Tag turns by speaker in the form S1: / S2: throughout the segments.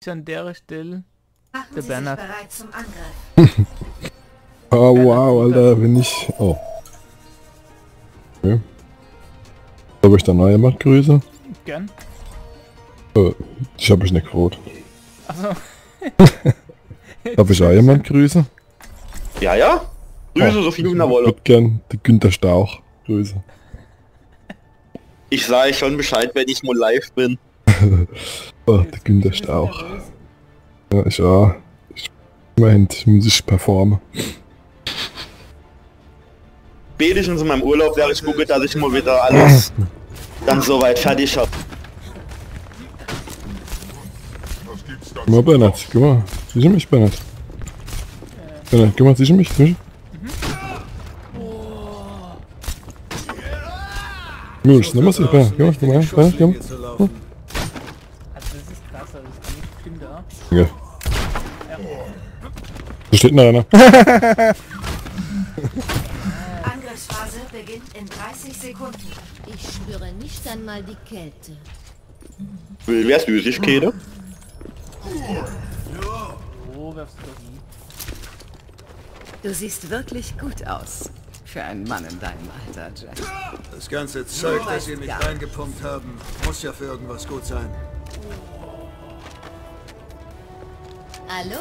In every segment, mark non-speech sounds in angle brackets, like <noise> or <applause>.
S1: ist an der Stelle
S2: Machen
S1: Der
S2: Sie
S1: Bernhard.
S2: sich bereit zum Angriff. <laughs>
S3: Oh wow, Alter, wenn ich... Oh. Okay. Habe ich da noch jemand Grüße?
S1: gern.
S3: Äh, ich habe mich nicht gefreut.
S1: Also,
S3: Habe <laughs> ich auch jemand Grüße?
S4: Ja, ja. Grüße
S3: Oh,
S4: so viel wie
S3: ich
S4: ihr wolle.
S3: würd gern den Günter Stauch Grüße.
S4: Ich sage schon Bescheid, wenn ich mal live bin.
S3: Oh, <laughs> der Günter Stauch. Ja, ich auch. Ich, immerhin muss ich performen.
S4: Spätestens in meinem Urlaub werde ich gucken, dass ich mal wieder alles dann soweit fertig habe.
S3: Guck mal, Bernhard, guck mal. Siehst du mich, Bernhard? Bernhard, guck mal, siehst du mich? Siehst du das ist nochmal so, Bernhard, guck mal, Bernhard, guck mal.
S1: also das ist krass, also das kann ich bestimmt auch.
S3: Ja. Da steht noch einer. <laughs>
S2: Angriffsphase beginnt in 30 Sekunden.
S5: Ich spüre nicht einmal die Kälte.
S4: Wer Süßigkeiten?
S1: Wo wirfst du
S6: siehst wirklich gut aus. Für einen Mann in deinem Alter, Jack.
S7: Das ganze Zeug, das sie mich reingepumpt haben, muss ja für irgendwas gut sein.
S5: Hallo?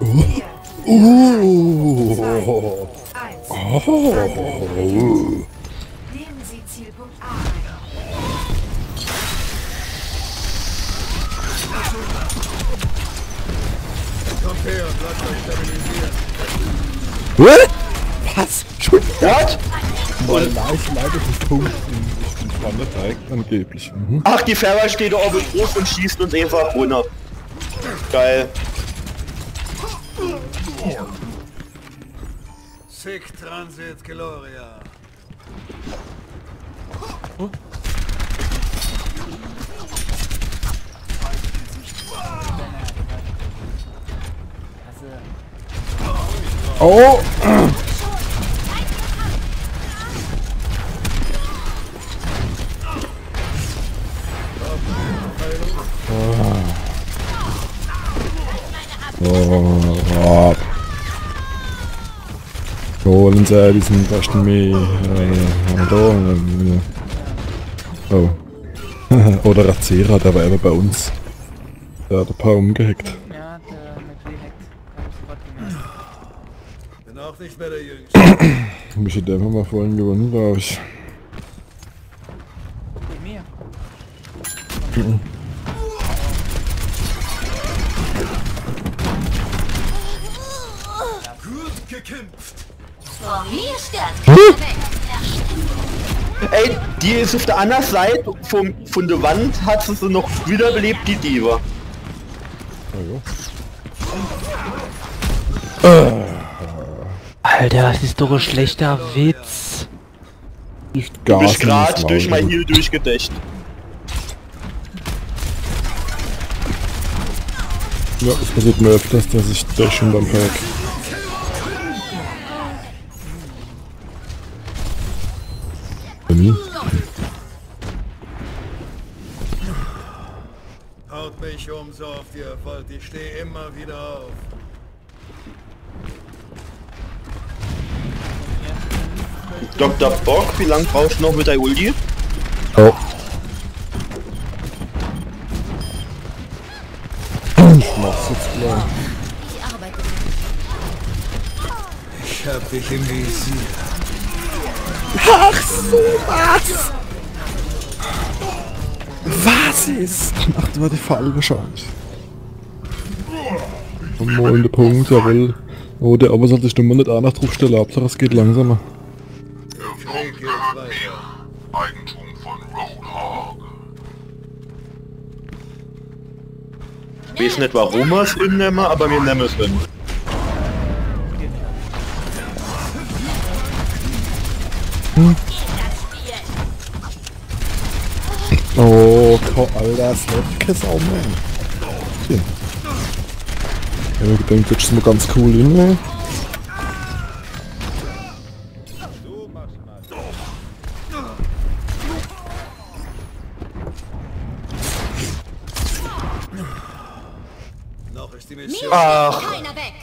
S2: 5, 4,
S3: Oh.
S2: 1.
S3: Oh.
S2: Nehmen Sie Zielpunkt A.
S7: Kommt her und lasst euch stabilisieren.
S3: What? Was?
S4: What?
S3: Mein Live leider getunkt. Ich bin Wanderteig angeblich. Mhm.
S4: Ach, die Farah steht da oben groß und schießt uns einfach runter. Geil.
S7: Sick Transit Gloria.
S3: Oh! Oh, <clears throat> Holen Sie diesen. Äh, da, äh, oh. <laughs> Oder Razera, der war immer bei uns. Der hat ein paar umgehackt.
S1: ja, der McLean hackt. Hab ich sofort gemerkt.
S7: Bin auch nicht mehr der Jüngste.
S3: Mich hat der mal vorhin gewonnen, glaube ich.
S1: Bei mir.
S7: Gekämpft.
S5: Vor mir stört.
S4: Ey, die ist auf der anderen Seite vom, von der Wand, hat sie sie noch wiederbelebt, die Diva.
S1: Alter, das ist doch ein schlechter Witz.
S3: Ich
S4: Du bist gerade durch mein Heal durchgedächt.
S3: Ja, es passiert mir öfters, dass ich da schon beim Pack. Hm.
S7: Haut mich um, so oft ihr wollt. Ich stehe immer wieder auf.
S4: Dr. Bock, wie lange brauchst du noch mit der Ulti?
S3: Oh. Ich mach's jetzt
S5: arbeite.
S7: Ich hab dich im Visier.
S3: Was ist? Ach, das war die Falle Chance. Und mal in der Punkt, jawohl. Oh, der aber sollte sich nur mal nicht auch nach draufstellen, Hauptsache es geht langsamer.
S8: Eigentum von Roadhog.
S4: Ich weiß nicht warum wir es nehmen, aber wir nehmen es ihn.
S3: Oh, Alter, Slapkiss auch, man. Hier. Ich hab mir gedacht, das ist mal ganz cool hin, ne?
S7: Noch ist die Mission.
S4: Ach,
S5: Keiner weg.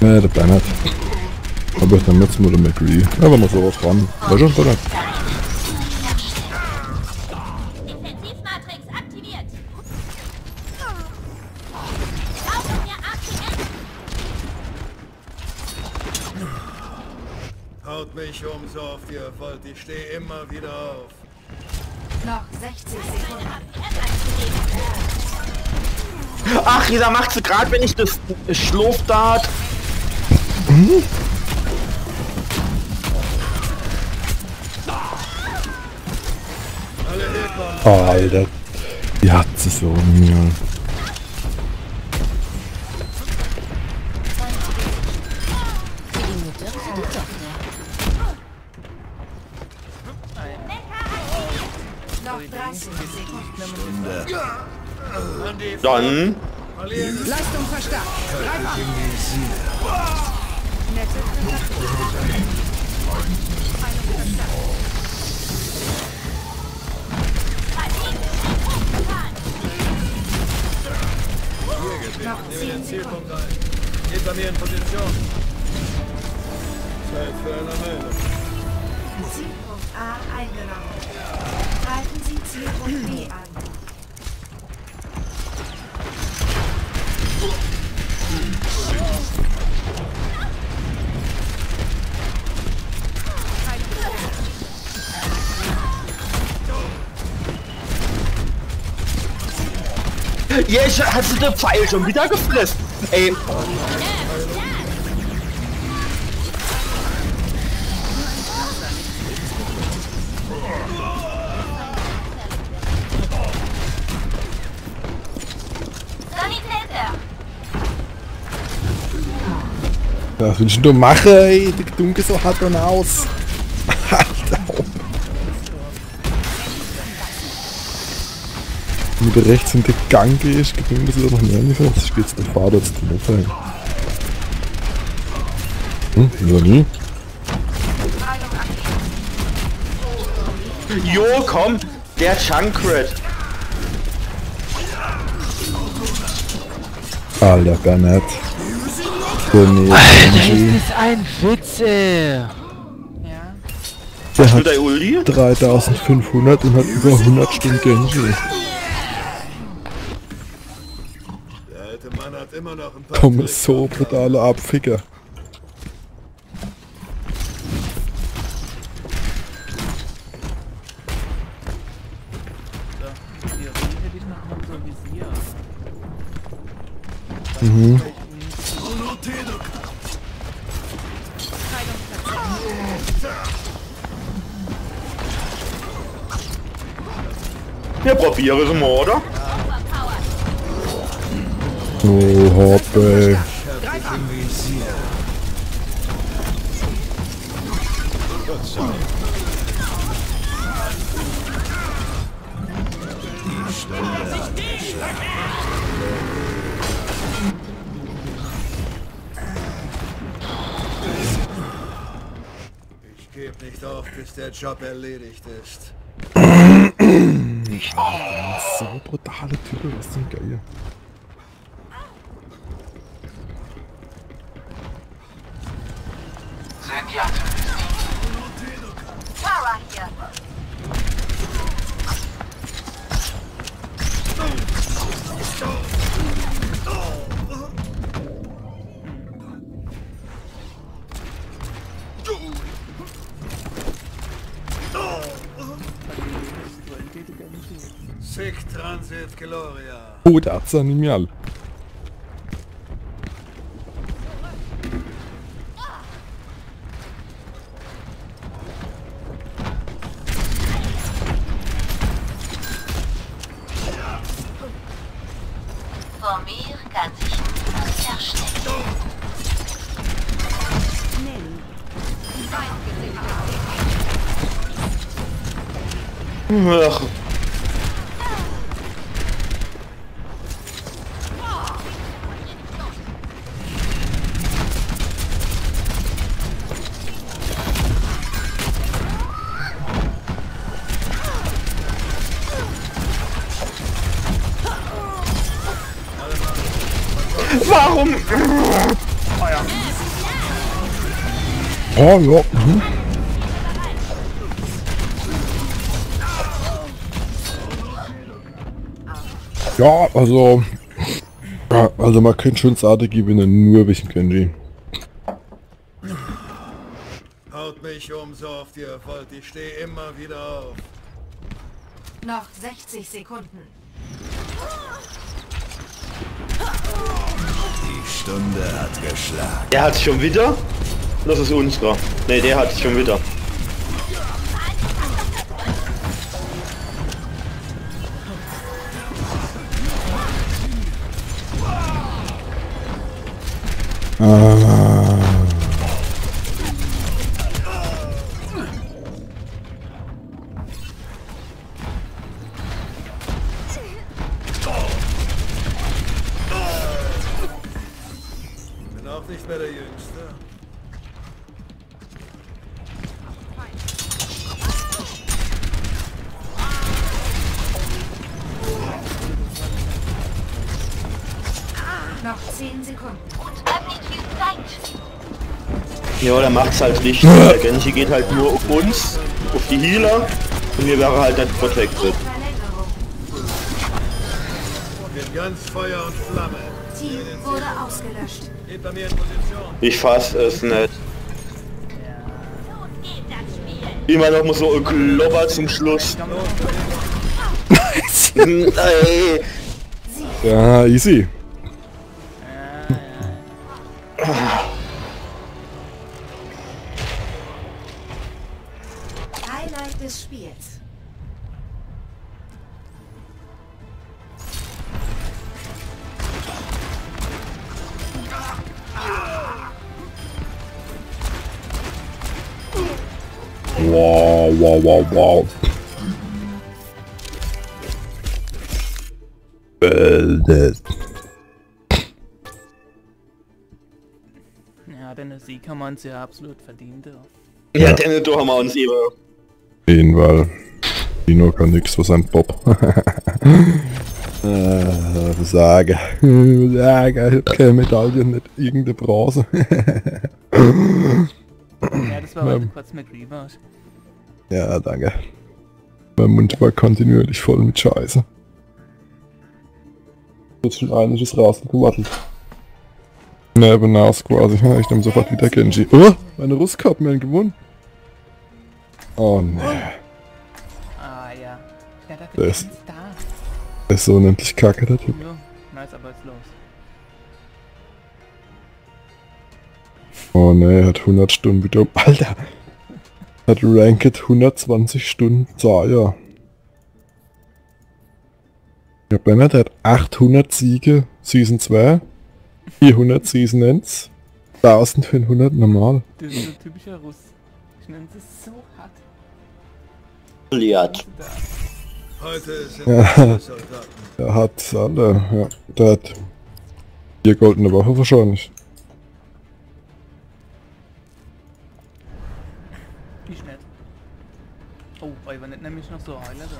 S3: Ja, der Bernhard. Aber mal den McCree. Ja, wenn man sowas kann. War schon
S5: ATM.
S7: Haut mich um, so oft ihr wollt. Ich stehe immer wieder auf.
S2: Noch 60 Sekunden.
S4: ach, dieser macht sie gerade, wenn ich das Schlurfdart.
S7: Alle
S3: Oh, Alter. Die hat sie so mir.
S5: Für die Mutter, für die Tochter.
S2: Noch 30 Sekunden.
S7: An die
S4: Dann.
S6: Leistung verstärkt. Greif an.
S7: Position. Zeit
S2: A eingenommen. Halten Sie Zielpunkt B an.
S4: Jetzt hat sie den Pfeil schon wieder gefressen. Ey,
S3: Was willst du machen, ey? Die Dunkel so hart dann aus. <laughs> Alter. Wenn du rechts in den Gang gehst, geht mir das wieder nach 49, geht's der Vater jetzt die Mutter. Hm, wieso nie?
S4: jo, komm. Der Junkrat.
S3: Alter, Bernhard. Der nee,
S1: Ist ein Witz, ey. Ja.
S3: der hat
S4: der Uli?
S3: 3500 und hat über 100 Stunden Genji.
S7: Der alte Mann hat immer noch ein paar
S3: Komm, so brutale Abficker. Brutale Typen, was
S7: Sick Transit Gloria.
S3: Hat's animial.
S5: Vor mir kann sich niemand verstecken.
S4: Ach,
S3: also. Ja, also man könnte schon sagen, gewinnen nur wegen Genji.
S7: Haut mich um, so oft ihr wollt. Ich stehe immer wieder auf.
S2: Noch 60 Sekunden.
S7: Die Stunde hat geschlagen.
S4: Der hat schon wieder? Das ist unserer. Ne, der hat schon wieder. Macht's halt richtig. <laughs> Der Genji geht halt nur auf uns, auf die Healer. Und wir wären halt nicht protected.
S7: Ganz Feuer und Flamme.
S2: Team wurde ausgelöscht.
S4: Ich fass es nicht. Immer noch mal so ein Klopper zum Schluss. <laughs>
S3: Ja, easy. Wow, wow. Äh,
S1: Ja, den Sieg haben wir uns ja absolut verdient. Ja.
S4: ja, den da haben wir uns eben.
S3: jeden Fall. Dino kann nix für sein Bob. <laughs> äh, sage. <laughs> Sage, ich hab keine Medaille, nicht irgendeine Bronze. <laughs>
S1: ja, das war heute kurz mit Reavers.
S3: Ja, danke. Mein Mund war kontinuierlich voll mit Scheiße. Jetzt schon einiges rausgewattelt. Ne, benaus quasi. Ja, Ich nehme sofort wieder Genji. Oh, meine Rüstung hat mir gewonnen. Oh ne.
S1: Ah ja. Ja, da
S3: Der
S1: ist
S3: ist-
S1: da.
S3: Der ist so unendlich kacke, der Typ.
S1: Ja, nice, aber ist los.
S3: Oh ne, er hat 100 Stunden wieder. Alter! Hat Ranked 120 Stunden Zaya. Ja, der hat 800 Siege Season 2, 400 Season 1, 1500 normal.
S1: Das ist so ein typischer Russ. Ich nenne das so hart.
S4: Liat.
S7: Heute sind wir Soldaten.
S3: Der hat alle, ja. Der hat vier goldene Woche wahrscheinlich.
S1: Räuber nicht nämlich noch so Heiler da.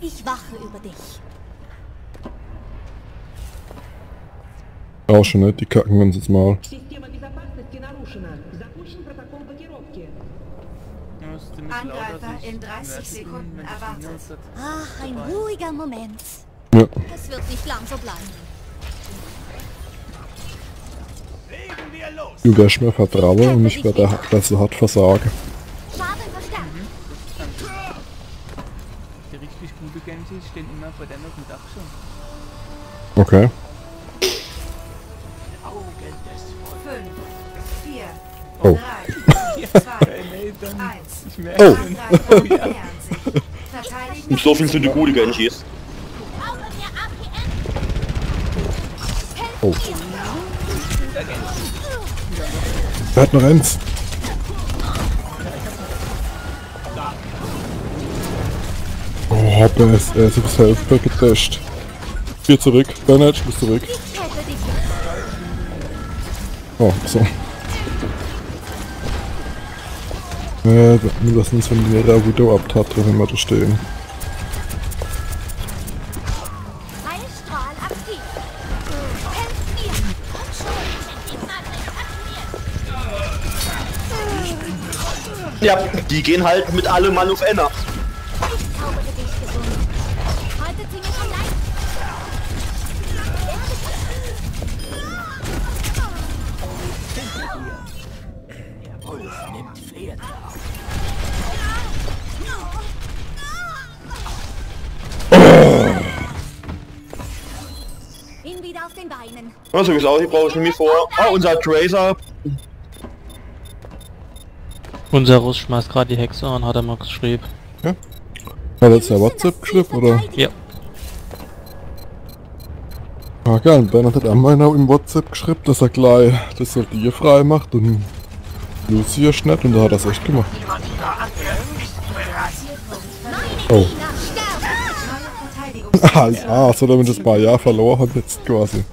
S5: Ich wache über dich.
S3: Auch schon, ne? Die kacken uns jetzt mal.
S2: Angreifer in 30 Sekunden erwartet.
S5: Ach, ein ruhiger Moment.
S3: Ja.
S5: Es wird nicht lang so bleiben.
S3: Legen wir los! Jugaschmer vertraue und ich werde das hart versagen.
S1: Vor auf dem Dach schon.
S3: Okay.
S2: 5, 4,
S3: Oh.
S2: 3, 2,
S1: Nee, dann
S2: 1.
S1: ich merke
S3: Oh.
S2: Verteidigen
S4: So viel zu die gute Genjis.
S3: Oh. Wer hat noch eins? Oh, er ist, er ist aufs Healthpack getestet. Vier zurück. Bernhard, du bist zurück. Oh, so. Äh, wir lassen uns von der Widow abtat, wenn wir da stehen.
S4: Ja, die gehen halt mit allem Mann auf Enner. Ja, so wie es aussieht, brauche ich nämlich vor. Ah, unser Tracer.
S9: Unser Russ schmeißt gerade die Hexe an, hat er mal geschrieben.
S3: Hat er jetzt ja WhatsApp geschrieben, oder?
S9: Ja.
S3: Ah, geil. Bernhard hat einmal noch im WhatsApp geschrieben, dass er gleich das Sortier frei macht und Lucy ist nicht und da hat er es echt gemacht. Oh. <laughs> Ah, so damit das paar Jahre verloren hat jetzt quasi.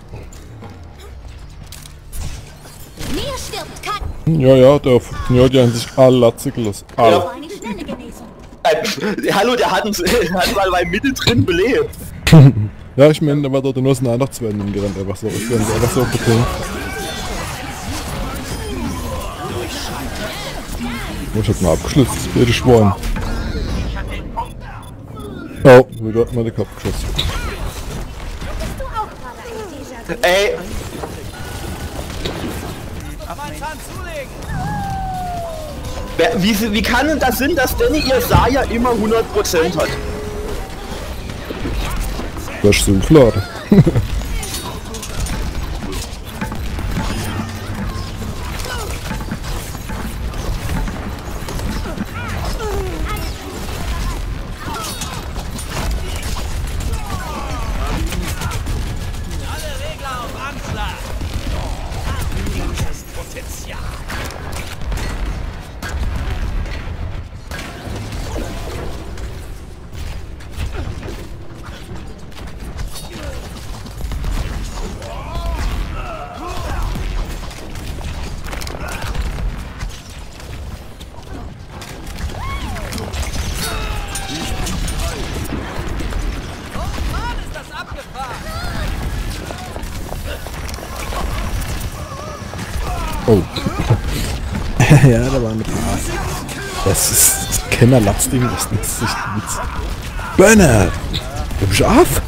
S3: Ja, ja, der ja an sich alle Latze gelassen. Alle.
S4: Ja.
S5: Schnelle Genesung.
S4: Äh, hallo, der hat uns <laughs> hat mal bei Mitte drin belebt. <laughs>
S3: Ja, ich meine, der war dort nur aus Weihnachtswellen gerannt, einfach so. Ich werde einfach so betont. Oh, ich hab mal abgeschlitzt, jede Schwein. Oh, wieder hat mal den Kopf geschossen.
S5: Ein.
S4: Ey, wie, wie kann denn das sein, dass Danny ihr Saya immer 100% hat?
S3: Das ist klar. <laughs> ist das Kennerlatzding, das nützt sich nichts. Bernhard! Du bist auf?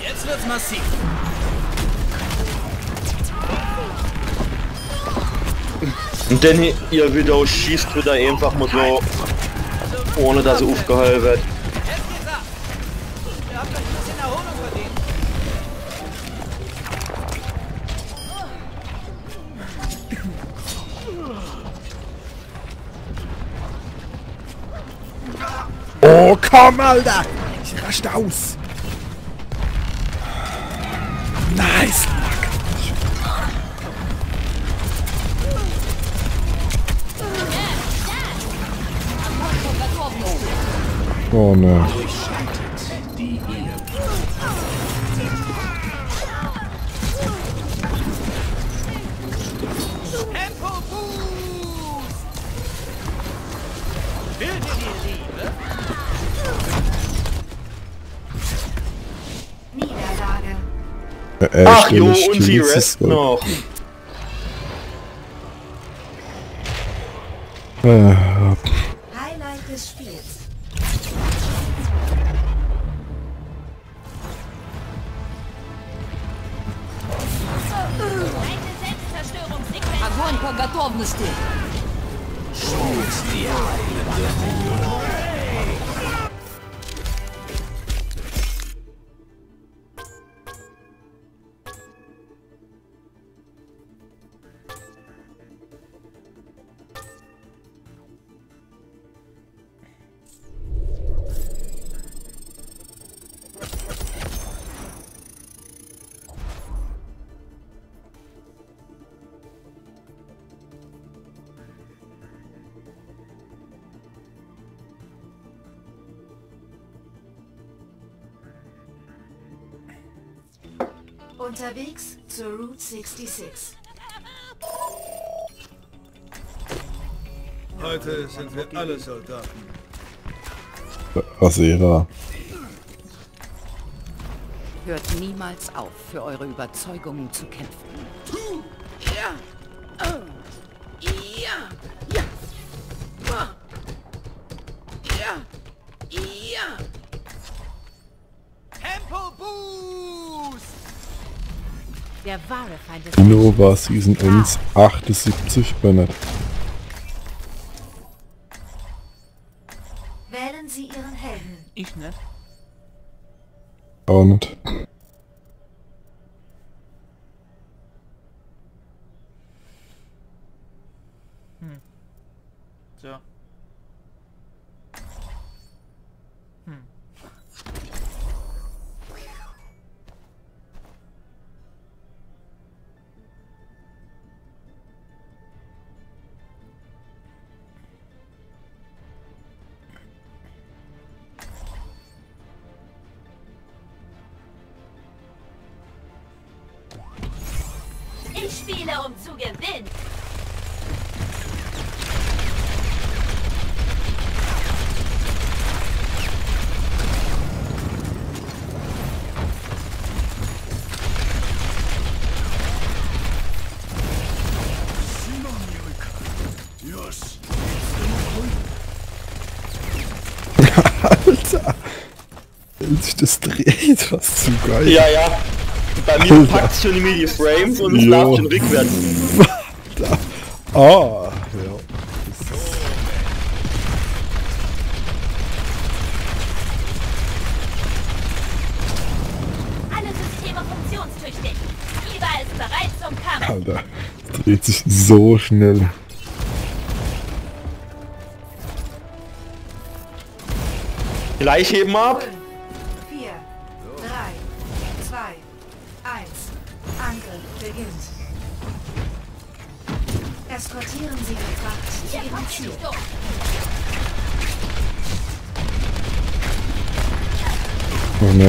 S1: Jetzt wird's massiv.
S4: Und Danny, ihr Widow schießt wieder einfach mal so, ohne dass sie aufgeheult wird.
S3: Oh, komm, Alter! Ich raste aus! Nice! Oh ne.
S1: Die.
S3: Äh,
S4: Ach jo,
S3: ich
S4: und
S3: Kills,
S4: rest noch.
S3: Äh,
S7: Heute sind wir alle Soldaten.
S3: Was Era.
S6: Hört niemals auf, für eure Überzeugungen zu kämpfen.
S2: Der wahre Feind ist
S3: Innova Season 1, 78 Bernhard. gleich.
S4: Ja, ja. Bei mir
S3: Alter.
S4: packt schon die Midi-Frames und es darf schon rückwärts. <laughs>
S3: Ah,
S5: oh, ja.
S3: Alter, dreht sich so schnell.
S4: Gleich heben ab.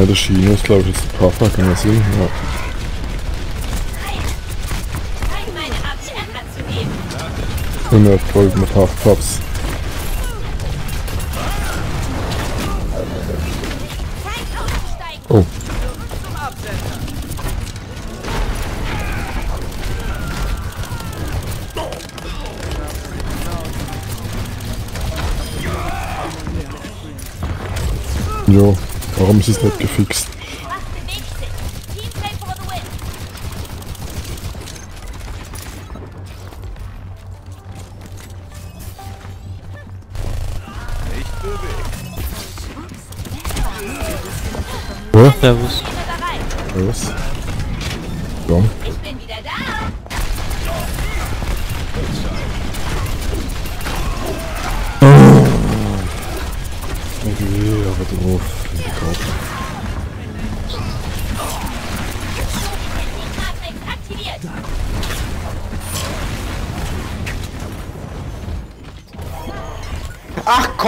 S3: Ja, das Schiene ist, glaube ich, jetzt Puffer, kann das sehen? Ja. Nein,
S5: 100 Gold
S3: mit Half-Pops. Warum ist es nicht gefixt?
S9: Servus.
S3: Servus. Ja.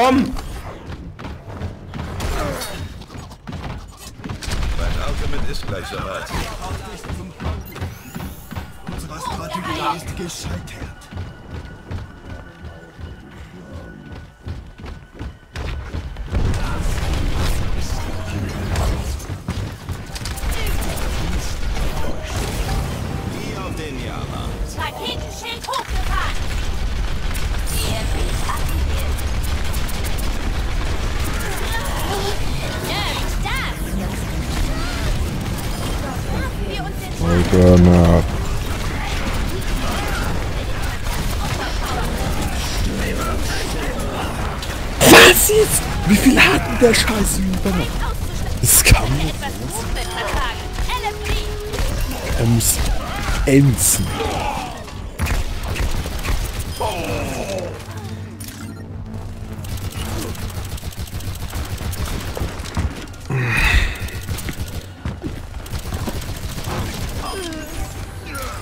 S4: komm!
S3: Enzen.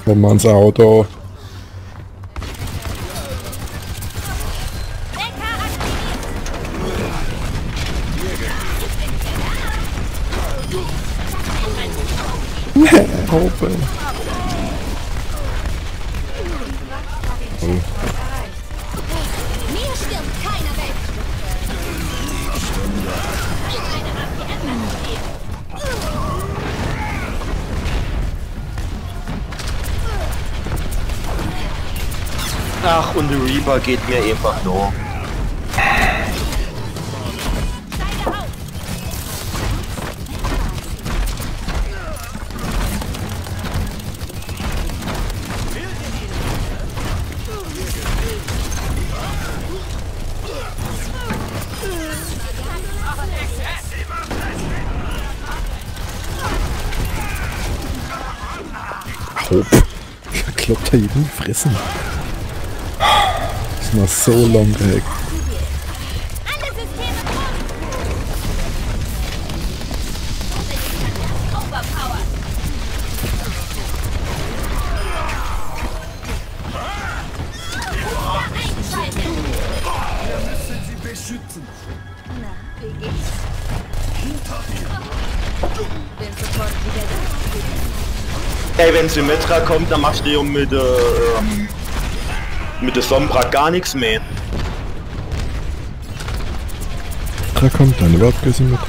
S3: Wo Auto.
S4: Geht mir einfach nur.
S3: Hopp. <laughs> Kloppt da jeden fressen.
S5: Bin sofort wieder da.
S4: Ey, wenn Symmetra kommt, dann machst du ja mit der, ähm, mit der Sombra gar nichts mehr.
S3: Da kommt deine Wortgüsse mit.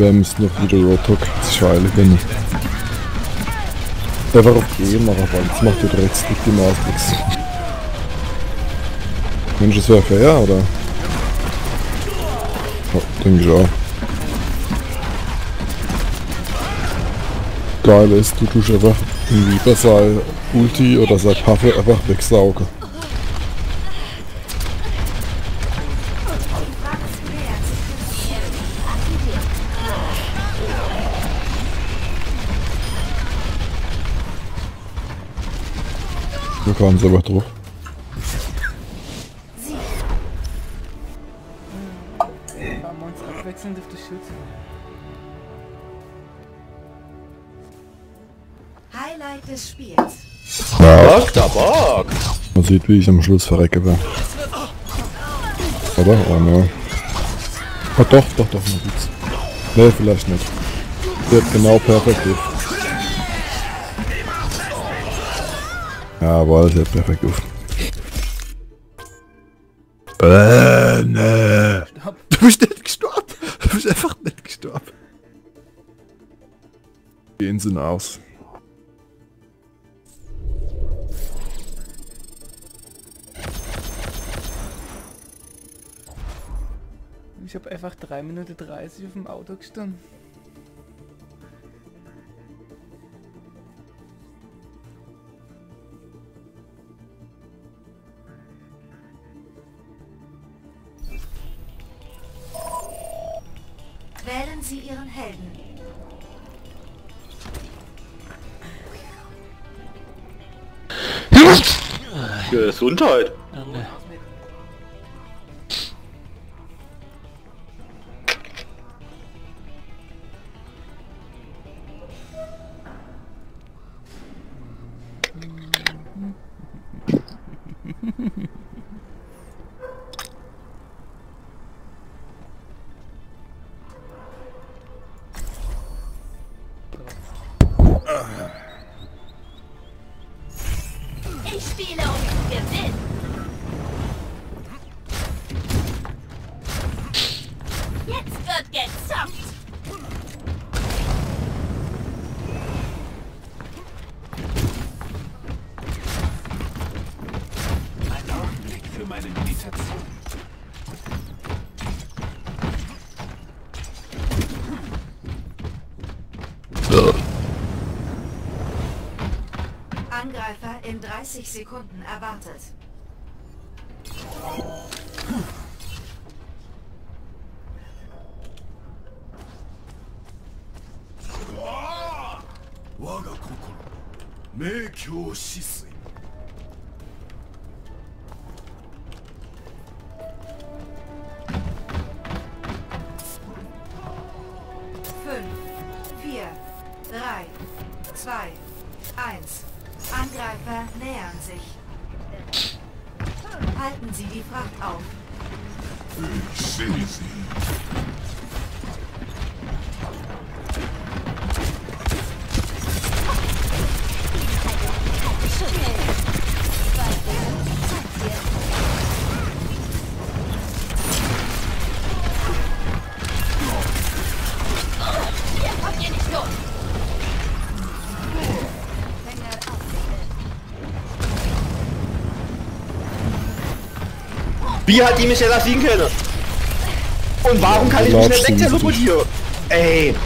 S3: Werden müssen noch wieder Roadhog. Das ist eilig, wenn ich. Einfach auf E machen, weil das macht ja jetzt nicht die Matrix. Mensch, das wäre fair, oder? Ja, denke ich auch. Geil ist, du tust einfach ein Reaper sein Ulti oder sein Puffe einfach wegsaugen. Da kamen sie einfach drauf. Man sieht, wie ich am Schluss verrecke war. Oder? Oh ne. Ah doch, doch, doch, sieht's. Ne, vielleicht nicht. Hat genau perfekt. Jawohl, der hat perfekt auf. Äh, ne. Du bist nicht gestorben. Du bist einfach nicht gestorben. Gehen sie aus.
S1: Ich habe einfach 3 Minuten 30 auf dem Auto gestanden.
S2: Wählen Sie Ihren Helden.
S4: Gesundheit.
S9: Danke.
S5: ich spiele um
S2: Gewinn. Jetzt wird gezockt. für meine Meditation. Angreifer
S8: in 30 Sekunden
S5: erwartet. Waga Kokoro. Meikyo Shisui.
S4: Wie hat die mich ja ziehen können? Und warum kann ich mich nicht wegteleportieren? Ey,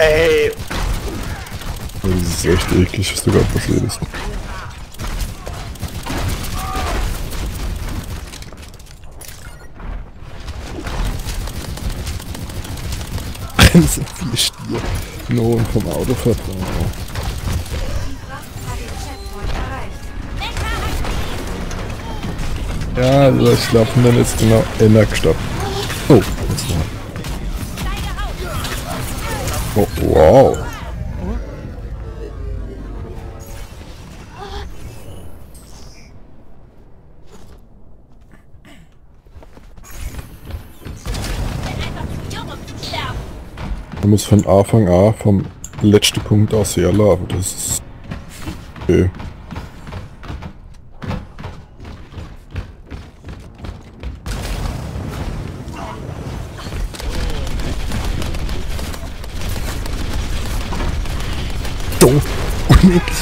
S4: ey.
S3: Das ist echt eklig, was da gerade passiert ist. <laughs> so viele Stier. No, und vom Auto fährt. Ja, also ich dann jetzt genau Ender gestoppt. Oh, jetzt noch. Wow. Man muss von Anfang an vom letzten Punkt aus herlaufen. Das ist. Okay.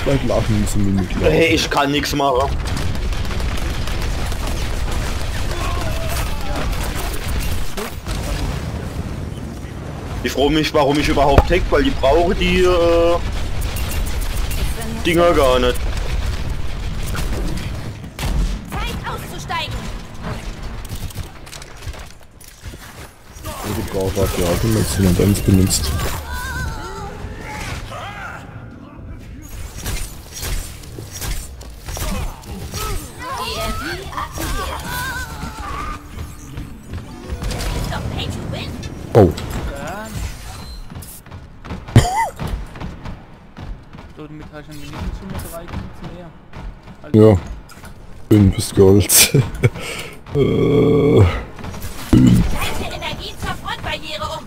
S3: Weit laufen müssen mit laufen.
S4: Ey, ich kann nichts machen. Ich frage mich, warum ich überhaupt hack, weil die brauche die äh, Dinger gar nicht.
S5: Zeit auszusteigen.
S3: Du brauchst auch die Automation und eins benutzt. Gold. <laughs> äh,
S5: Energie zur Frontbarriere um.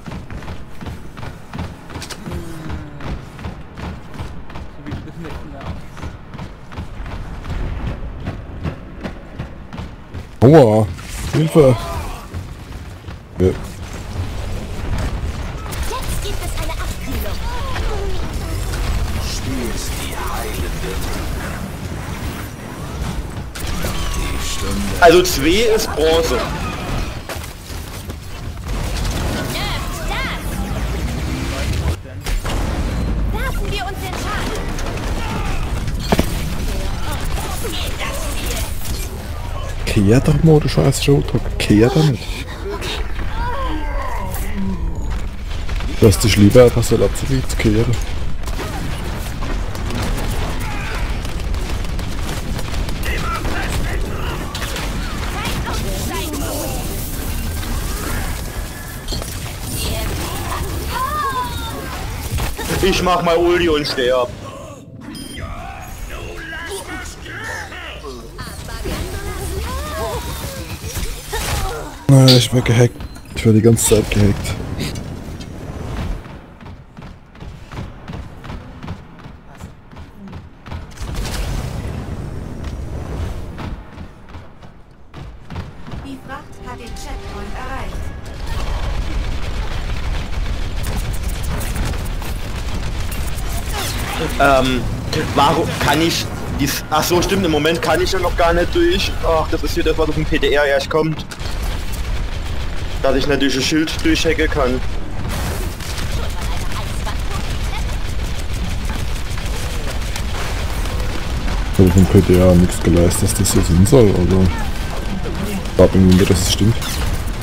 S3: Aua! Hilfe!
S4: Also 2 ist Bronze.
S3: Kehr doch mal, du scheiß Showdruck. Kehr da nicht. Hast dich lieber einfach so zu kehren.
S4: Ich mach mal Ulti und sterb.
S3: Ich war gehackt. Ich war die ganze Zeit gehackt.
S4: Kann ich dies... Ach so, stimmt, im Moment kann ich ja noch gar nicht durch. Ach, das ist hier das, was auf dem PDR erst kommt. Dass ich natürlich ein Schild durchhacken kann.
S3: Ich habe vom PDA nichts geleistet, dass das so sein soll, also... Ich glaube irgendwie nicht, dass es stimmt.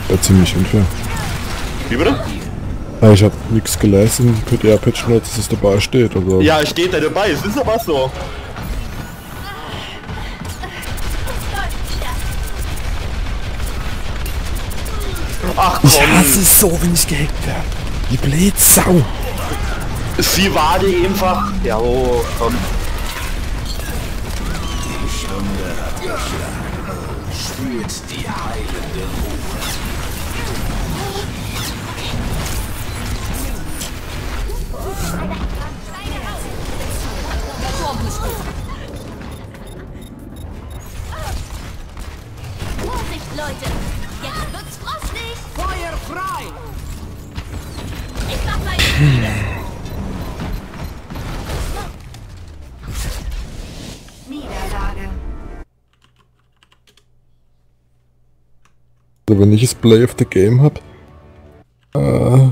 S3: Wäre ziemlich unfair.
S4: Wie bitte?
S3: Ja, ich habe nichts gelesen im PDA-Patch Notes, dass es dabei steht, also...
S4: Ja, es steht da dabei, es ist aber so.
S3: So, wenn ich gehackt werde. Die blöd Sau.
S4: sie war die einfach... Ja, oh, komm.
S5: Vorsicht,
S3: Also wenn ich das Play of the Game hab, äh,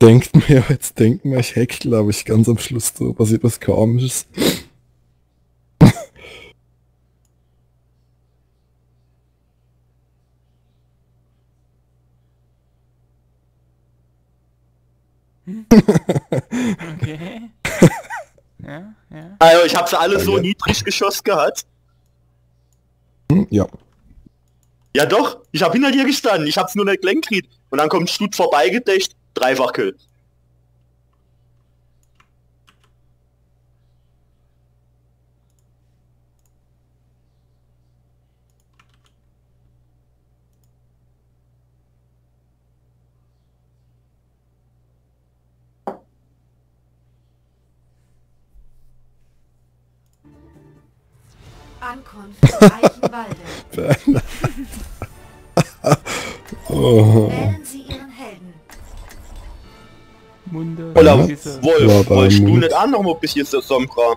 S3: denkt <laughs> mir, jetzt denkt mir, ich hack, glaube ich, ganz am Schluss so passiert was komisches. <laughs>
S1: Okay. ja, ja.
S4: Also ich habe sie alle so niedrig geschossen gehabt.
S3: Hm, ja.
S4: Ja doch, ich habe hinter dir gestanden, ich hab's nur nicht gelenkt. Und dann kommt Stut vorbeigedächt, dreifach Kill.
S2: Ankunft Eichenwalde. <laughs> <laughs>
S3: Oh.
S2: Sie.
S4: Oder Wolf, wolltest du nicht an noch mal bis jetzt der Sombra?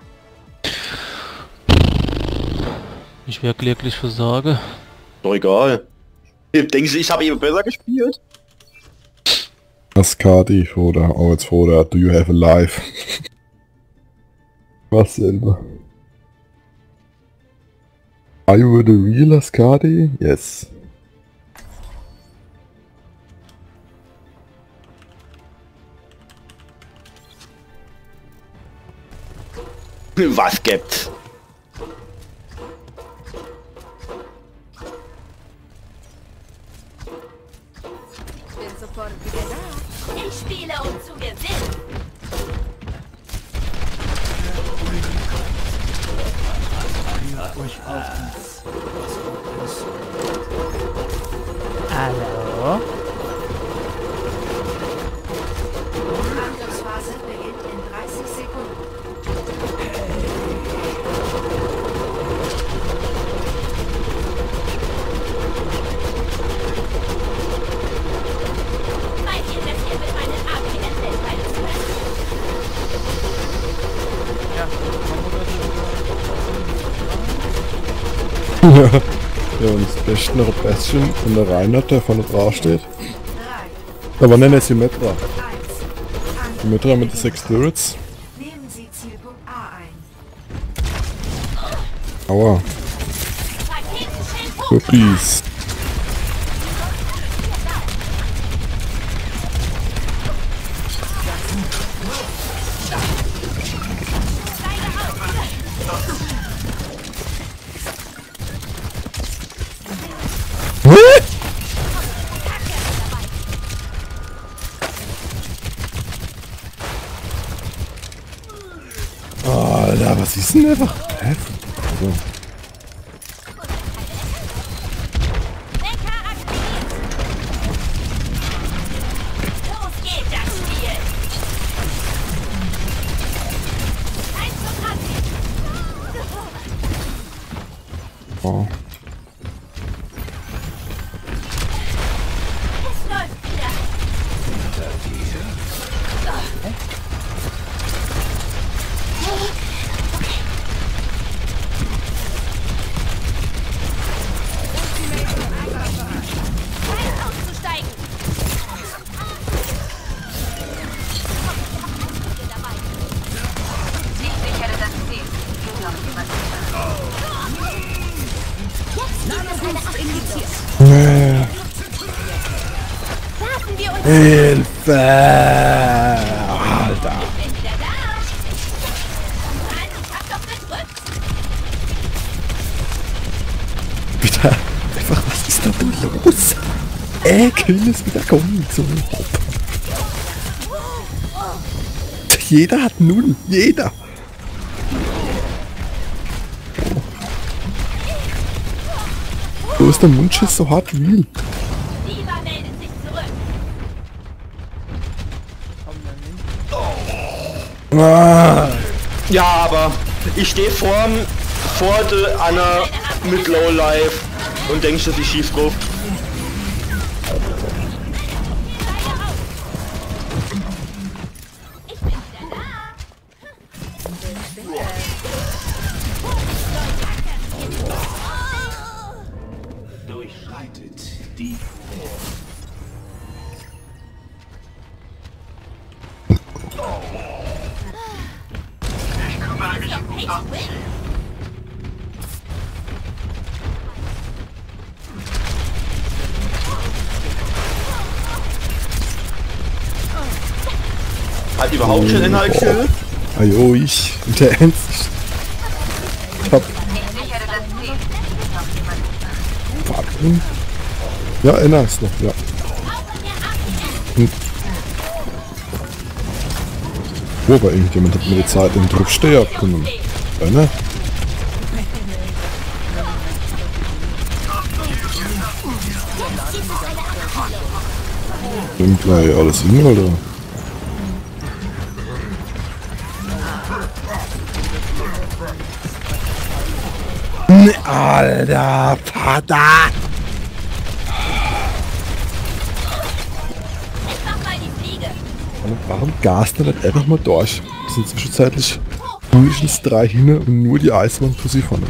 S9: Ich wäre kläglich für Sorge.
S4: Doch egal. Denkst du, ich habe eben besser gespielt?
S3: Ascadi oder, oh jetzt oder, do you have a life? <laughs> Was selber? Are you the real Ascadi? Yes.
S4: Was gibt's?
S5: bin sofort wieder da. Ich spiele, um zu gewinnen.
S1: Hallo? Ja.
S3: Ja, und noch ein Bestchen von der Reinhard, der vorne drauf steht.
S2: 3,
S3: Aber nennen es Symmetra.
S2: 1.
S3: Symmetra mit den sechs Turrets.
S2: Nehmen Sie Zielpunkt A ein.
S3: Aua. Puppies. Alter, was ist denn einfach? Bitte. Einfach, was ist da denn los? Äh, Kill ist wieder kommen. So. Jeder hat null. Jeder. Wo ist der Mundschiss so hart wie? Ah,
S4: Ja, aber ich stehe vor, vor Anna mit Low Life und denkst, dass ich schief drauf. Inhalt Kill?
S3: Ajo, ich. Der Ernst. Top. Fuck. Ja, Enna ist noch, ja. Hm. Wo aber irgendjemand hat mir die Zeit im Drucksteher abgenommen. Enna? Bin gleich alles hin, oder? Alter, Vater! Warum gast er nicht einfach mal durch? Es sind zwischenzeitlich mindestens drei hin und nur die Eiswand für sie vorne.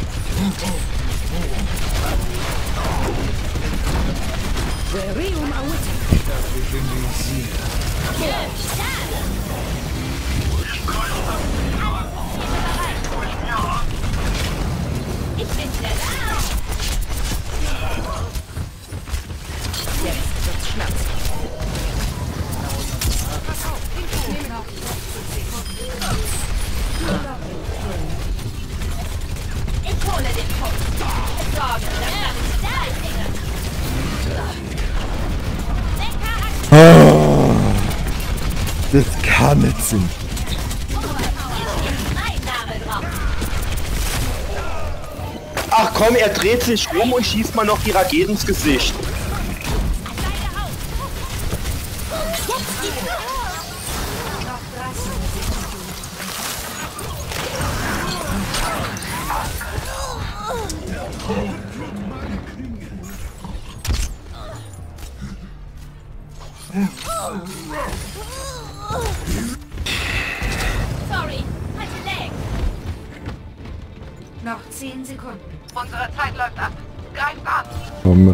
S4: Sich rum und schießt mal noch die Rakete ins Gesicht.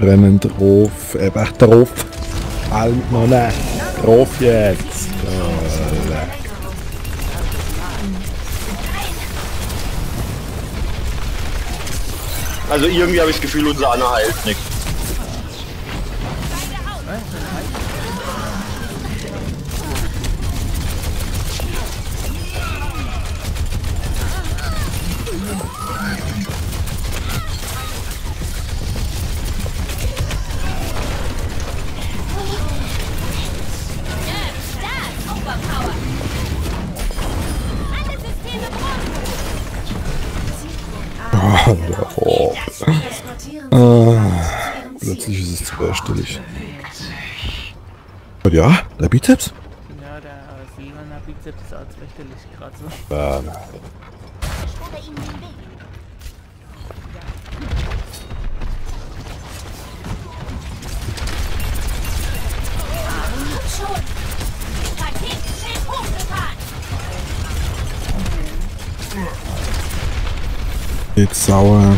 S3: Komm, rennen drauf. Eben drauf. Halt noch nicht. Drauf jetzt. Alter.
S4: Also irgendwie habe ich das Gefühl, unser Anna heilt nicht.
S3: Bizeps?
S1: Ja, der Silberner Bizeps ist zweistellig gerade so.
S3: Ja, jetzt sauer.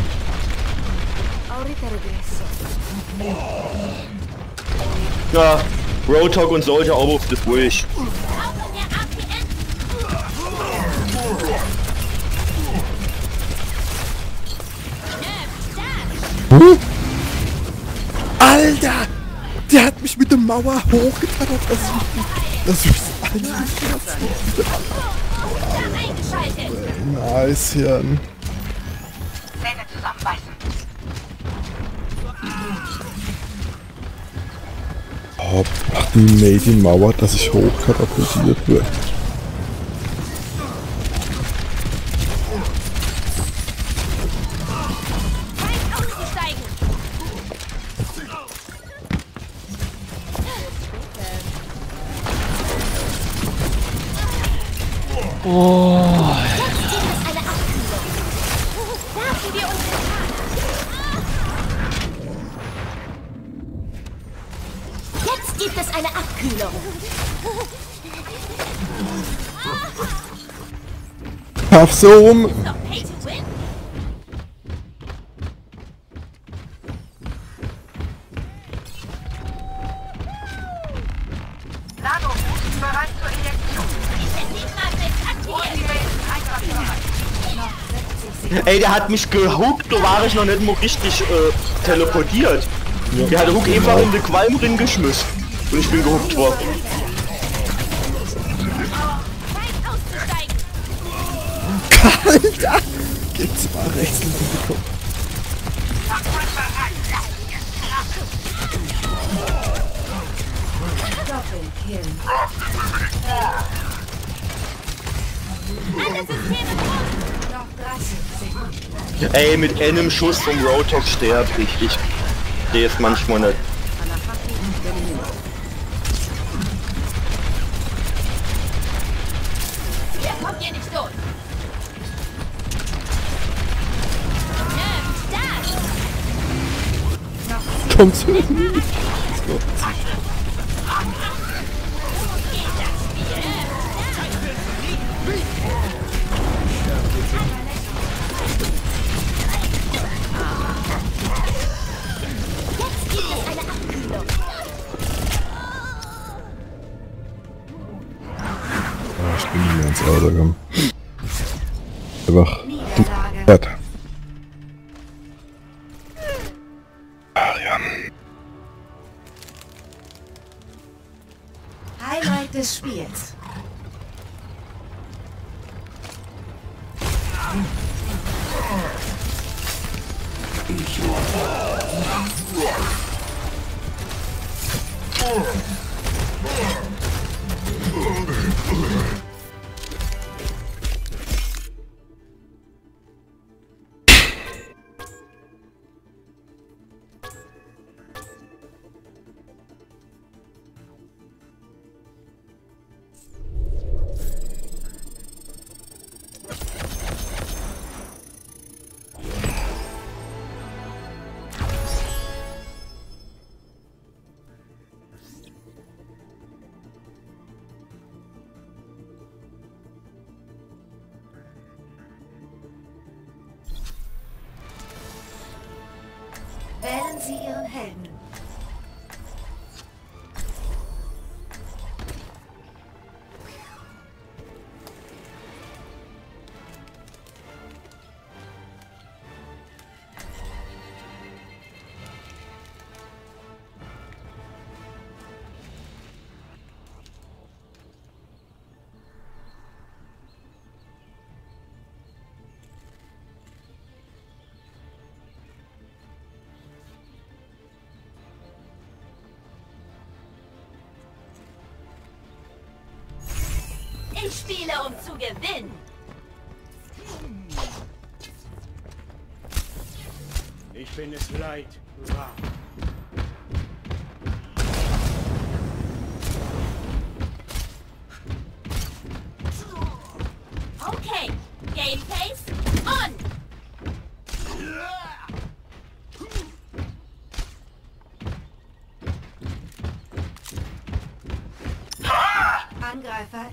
S4: Ja, Roadhog und auch auf das ruhig.
S5: APN.
S3: Alter! Der hat mich mit der Mauer hochgeklettert. Das ist. Das ist
S10: Eingeschaltet.
S3: nice, Hirn. Ach, die Made Mauer, dass ich hochkatapultiert wird.
S5: Oh,
S10: Intensivmatrix aktiviert.
S4: Ey, der hat mich gehuckt, da war ich noch nicht mal richtig äh, teleportiert. Der hat Hook einfach in den Qualm drin geschmissen. Und ich bin gehuckt worden.
S2: Noch 30 Sekunden.
S4: Ey, mit einem Schuss vom Roadhog sterbt ich. Ich sehe es manchmal nicht.
S10: Gewinnen.
S8: Ich bin es leid. Hurra.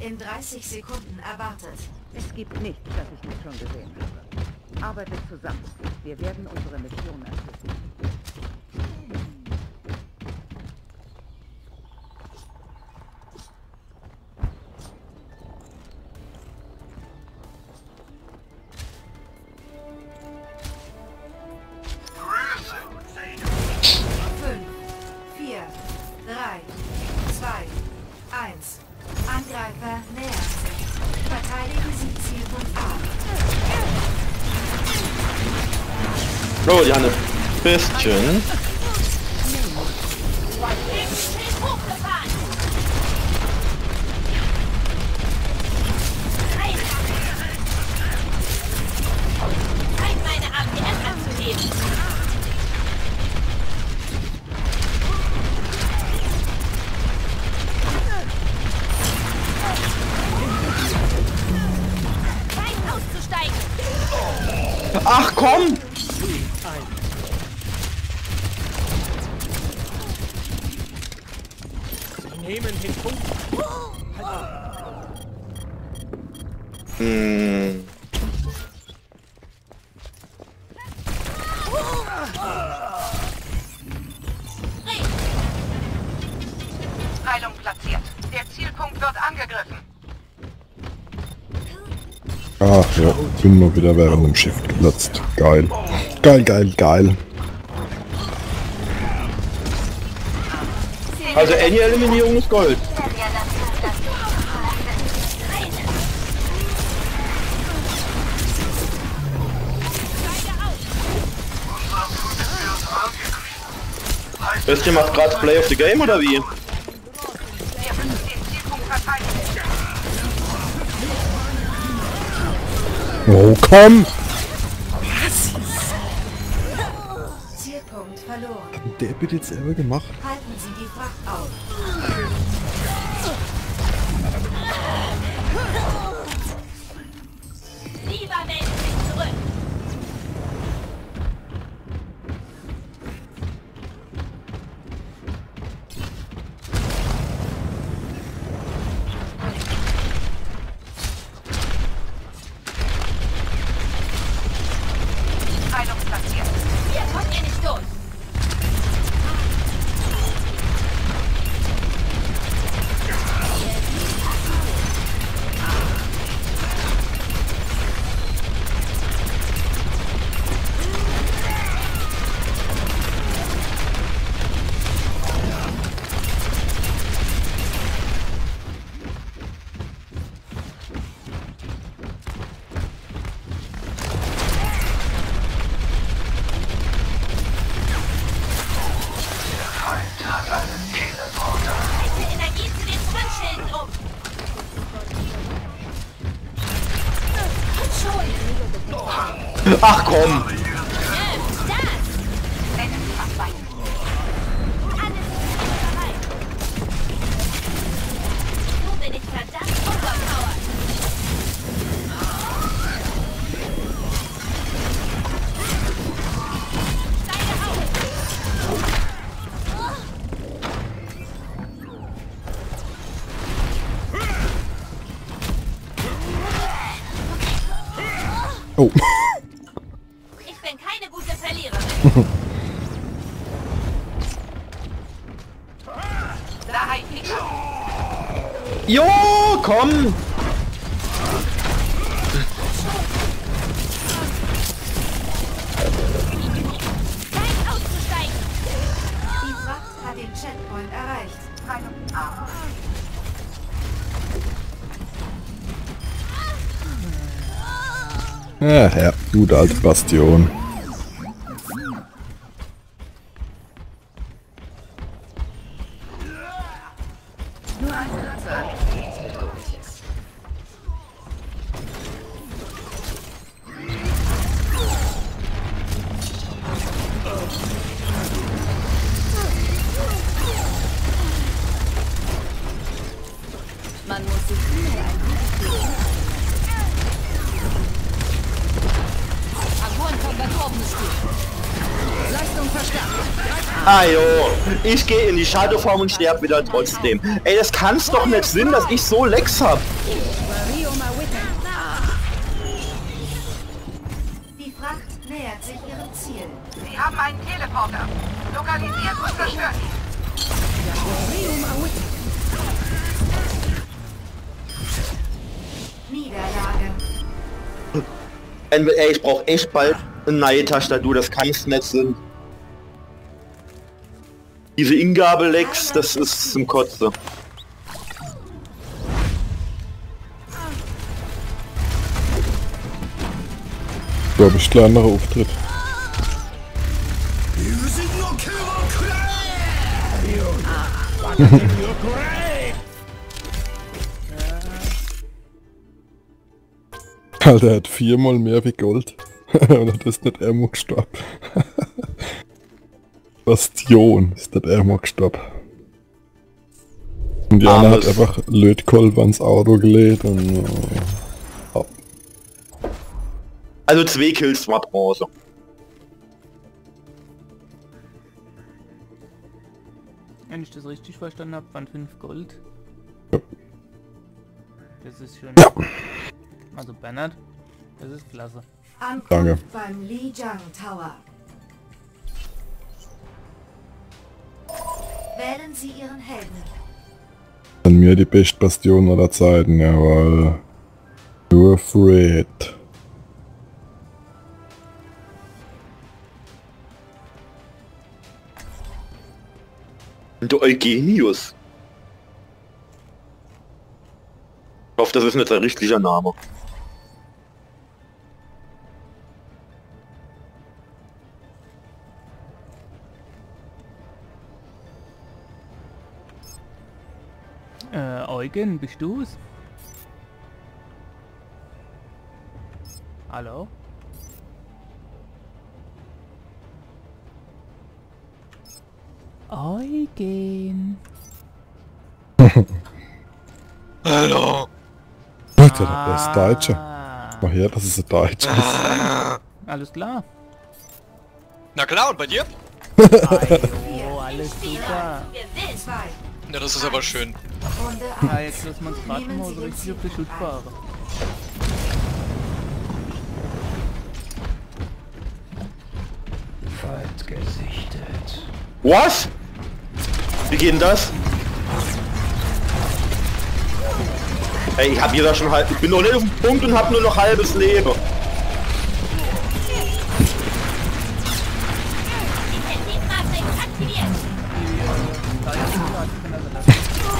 S2: In 30 Sekunden erwartet.
S6: Es gibt nichts, das ich nicht schon gesehen habe. Arbeitet zusammen. Wir werden unsere Mission erfüllen.
S4: Oh, die haben
S3: Mal wieder während dem Schiff geplatzt. Geil. Geil, geil, geil.
S4: Also Annie-Eliminierung ist Gold. Bestie macht gerade Play of the Game oder wie?
S3: Komm!
S2: Verloren.
S3: Der bitte jetzt selber gemacht.
S2: Halten Sie die Fracht
S3: Ja, ja, gut alte Bastion.
S6: Verstärkt.
S4: Ah ich gehe in die Shadowform und sterbe wieder trotzdem. Ey, das kann's doch nicht Sinn, dass ich so Lex hab.
S2: Die Fracht nähert sich ihrem Ziel.
S6: Sie haben einen Teleporter. Lokalisiert und zerstört.
S2: Niederlage.
S4: Ey, ich brauch echt bald eine neue Tastatur, das kann's nicht Sinn. Diese Ingabe-Lex, das ist zum Kotze.
S3: Glaube ich, klar anderer Auftritt. <laughs> Alter, er hat viermal mehr wie Gold. <laughs> Und das ist nicht Ermut gestorben. <laughs> Bastion ist das Ammo gestoppt. Und die andere hat einfach Lötkolben ans Auto gelegt und... Äh, ab.
S4: Also zwei Kills war Bronze.
S1: Wenn ich das richtig verstanden habe, waren 5 Gold. Das ist schön. Also Bernhard, das ist klasse.
S2: Ankunft
S3: Danke.
S2: beim Lijiang Tower. Wählen Sie Ihren Helden.
S3: An mir die beste Bastion aller Zeiten, jawohl. Nur.
S4: Und der Eugenius. Ich hoffe, das ist nicht der richtige Name.
S1: Äh, Eugen, bist du's? Hallo? Eugen. <laughs>
S4: Hallo.
S3: Alter, das ist Deutscher.
S1: Ah,
S3: Mach her, dass es ein Deutscher ist. <laughs>
S1: alles klar.
S11: Na klar, und bei dir?
S1: Oh, alles super.
S11: Ja, das ist aber schön.
S1: Ja,
S2: 1.
S1: jetzt uns gerade mal so richtig auf die Schuld fahren.
S4: Was? Wie geht denn das? Ey, ich hab hier da schon halb. Ich bin noch nicht auf dem Punkt und hab nur noch halbes Leben.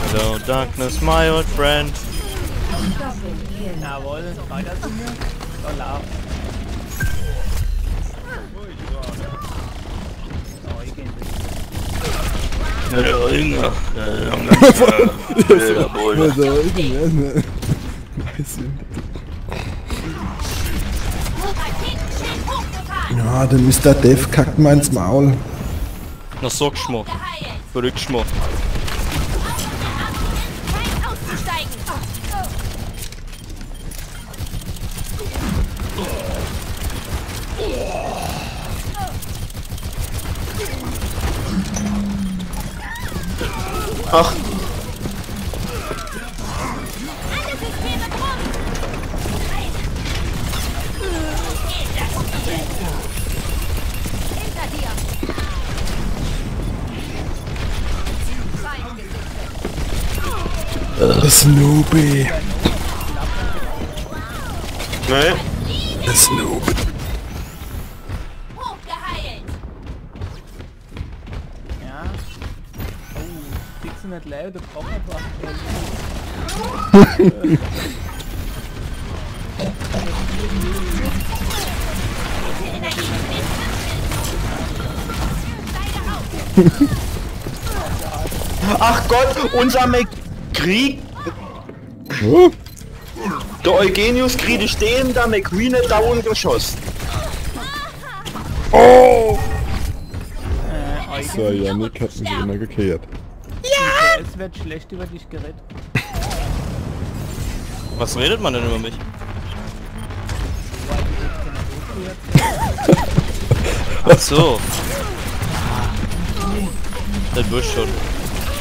S9: Hello, darkness, my old friend.
S1: Jawohl, weiter zu mir.
S5: Raketenschild hochgefahren.
S3: Ja, der Mr. Dev kackt mir ins Maul.
S9: Na sagst mal.
S5: Geheilt.
S9: Verrückst
S5: gesichtet.
S3: Snoopy.
S4: ne?
S3: Snoopy.
S1: Du nicht leer, der braucht noch was.
S4: Ach Gott, unser McCree.
S3: Oh,
S4: Der Eugenius kriegt stehen, der McQueen hat down geschossen.
S3: oh!
S1: Äh,
S3: So, Yannick hat mich immer gekehrt.
S1: Es wird schlecht über dich geredet.
S9: Was redet man denn über mich? Ach so. Der Busch schon.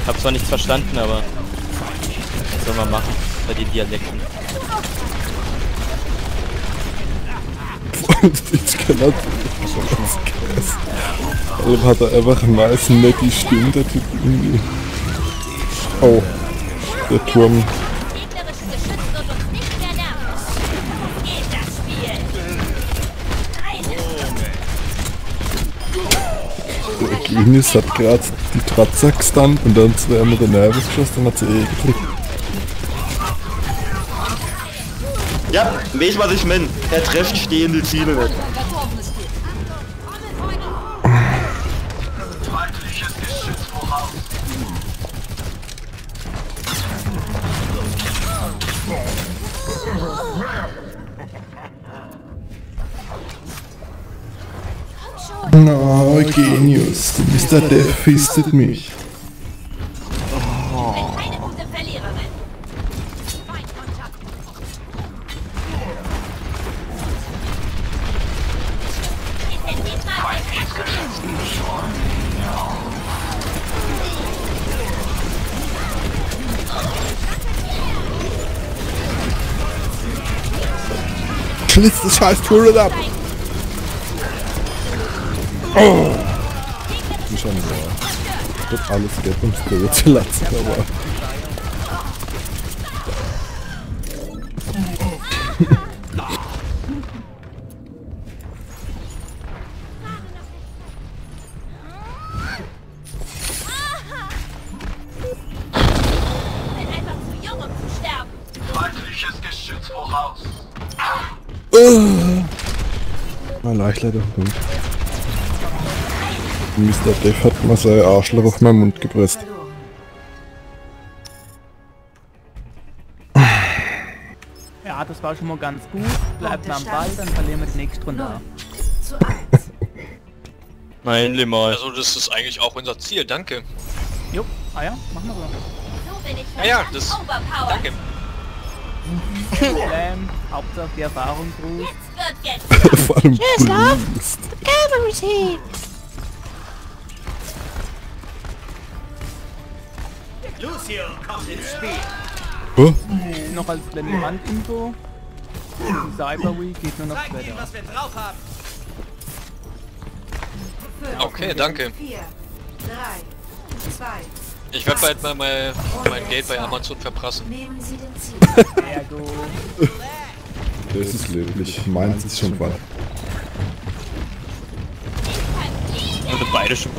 S9: Hab zwar nichts verstanden, aber was soll man machen bei den Dialekten?
S3: ich kann das Also hat er einfach eine nice nette Stimme, der Typ irgendwie. Oh, der Turm. Der Genius hat gerade die Tratzer gestunt und dann zweimal den Nervus geschossen und hat sie eh gekriegt.
S4: Ja, weißt was ich mein? Er trifft stehende Ziele nicht.
S3: Genius, Mr. Death fistet mich. Schlitz das scheiß Turret ab! Oh! Schon wahr. Wird alles ums Tod zu lassen, aber...
S5: zu sterben.
S3: Na, leicht leider gut. Mr. Death hat mal sein Arschloch auf meinen Mund gepresst.
S1: Ja, das war schon mal ganz gut. Bleibt mal am Ball, dann verlieren wir die nächste Runde. auch.
S2: Zu 1.
S9: Nein, mal.
S11: Also das ist eigentlich auch unser Ziel, danke.
S1: Jo, ah ja, machen wir so.
S5: So bin ich
S11: Ja, ja, das-. Danke.
S1: Slam, Hauptsache die Erfahrung Bruce.
S5: Jetzt wird jetzt. <laughs>
S3: Vor allem Bruce.
S7: Lucio kommt ins Spiel.
S3: Oh,
S1: Noch als Randinfo. Die Cyber Week geht nur noch
S7: Zeig was wir drauf haben.
S11: Okay, danke.
S2: 4, 3, 2.
S11: Ich werde bald mal mein, mein Geld bei Amazon verprassen.
S3: Das ist löblich. Meins ist schon bald.
S9: Oder beide schon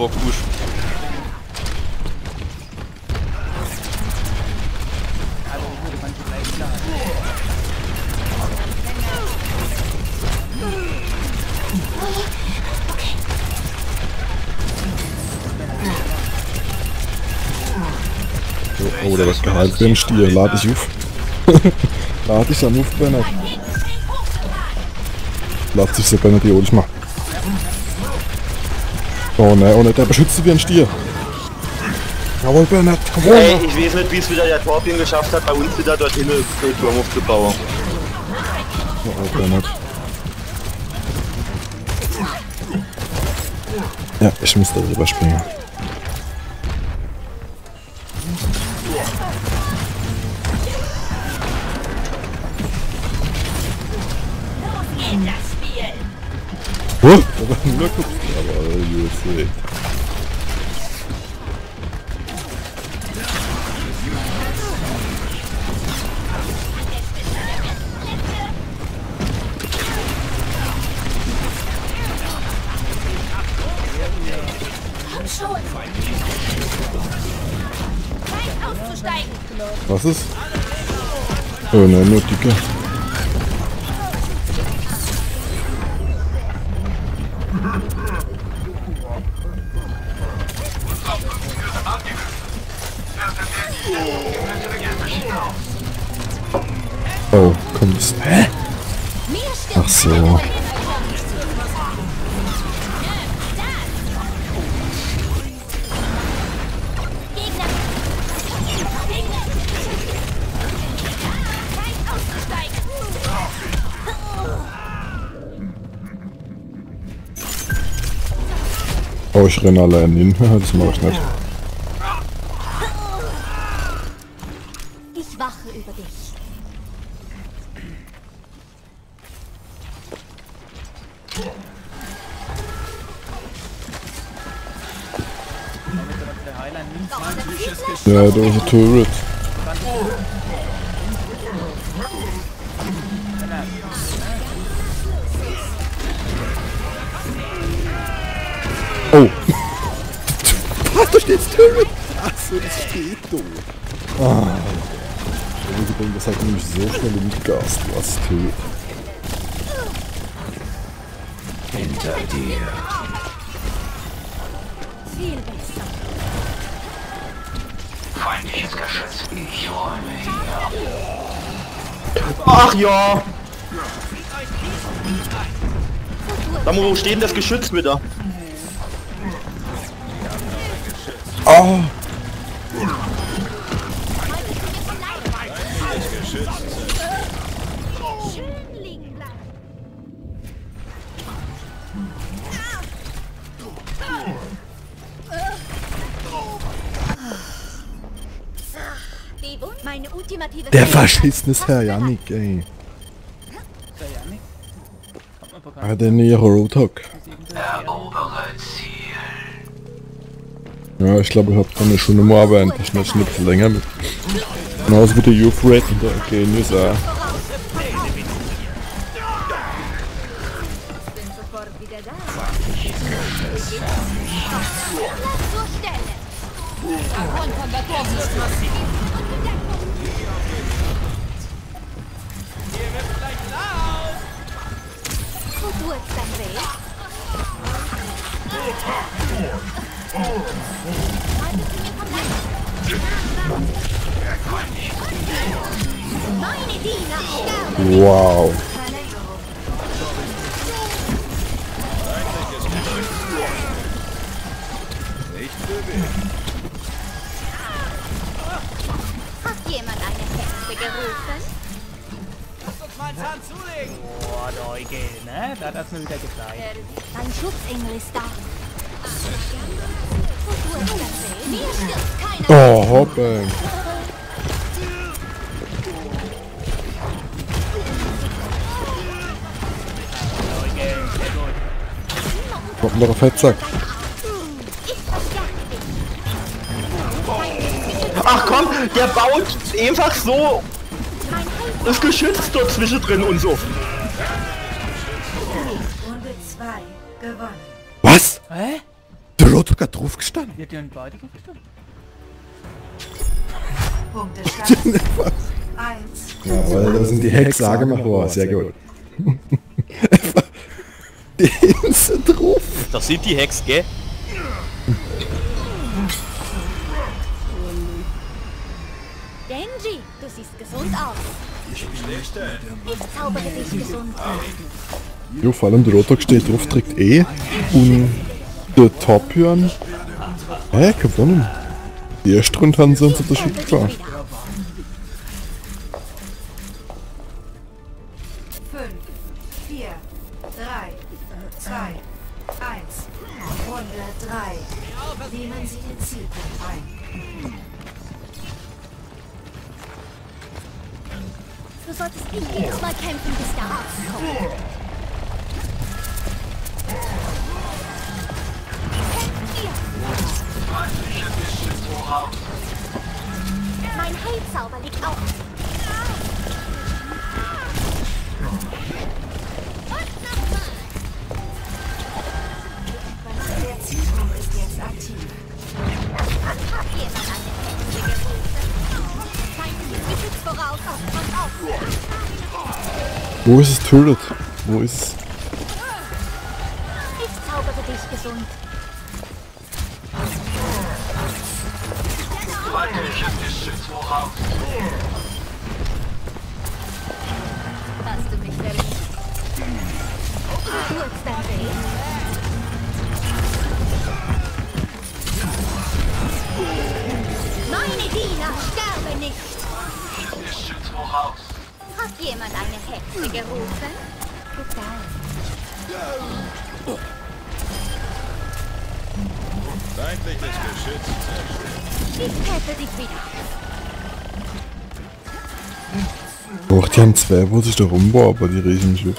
S3: oder was geheilt für ein Stier. Lade ich auf. <laughs> Lade ich dann auf, Bernhard. Lade sich so Bernhard ich mal. Oh ne, oh ne, der beschützt sich wie ein Stier. Jawohl, Bernhard, jawohl.
S4: Ey, ich weiß nicht, wie es wieder der Torbjörn geschafft hat, bei uns wieder dorthin den Turm aufzubauen.
S3: Jawohl, Bernhard. Ja, ich muss da drüber
S5: Geht das Spiel.
S3: Oh, da war ein Glück. Aber USA. Oh ich renne allein hin. Das mach ich nicht.
S5: Ich wache über dich.
S3: Ja, da ist ein Turret.
S5: Tut.
S12: Hinter dir.
S8: Viel besser.
S12: Feindliches Geschütz. Ich räume hier.
S4: Ach ja! Steht denn das Geschütz wieder?
S5: Verschissenes Herr Yannick, ey.
S1: Der vor
S5: Ah, der neue Roadhog.
S12: Erobere Ziel.
S5: Ja, ich glaube, ich habe dann schon mal schneide ein bisschen länger mit. Genauso wie der Youth Red und der Genius auch. Noch
S8: dich.
S4: Ach komm, der baut einfach so das Geschütz dort zwischendrin und so.
S2: Runde 2 gewonnen.
S5: Was?
S1: Hä?
S5: Der Roadhog hat draufgestanden.
S1: Wird die und beide verstanden?
S2: Punkte Stand <laughs> 1
S5: Ja, weil da sind die Hexage mal vor. Sehr gut. Die Insel drauf.
S9: Das sind die Hex, gell?
S8: Genji, du siehst gesund aus. Ich zaubere dich gesund.
S5: Ja, vor allem der Roadhog steht drauf, trägt E. Und der Topion. Hä, gewonnen. Die erste Runde haben sie uns auf der zwei, wo sich da rumbauen, aber die Riesenschiff.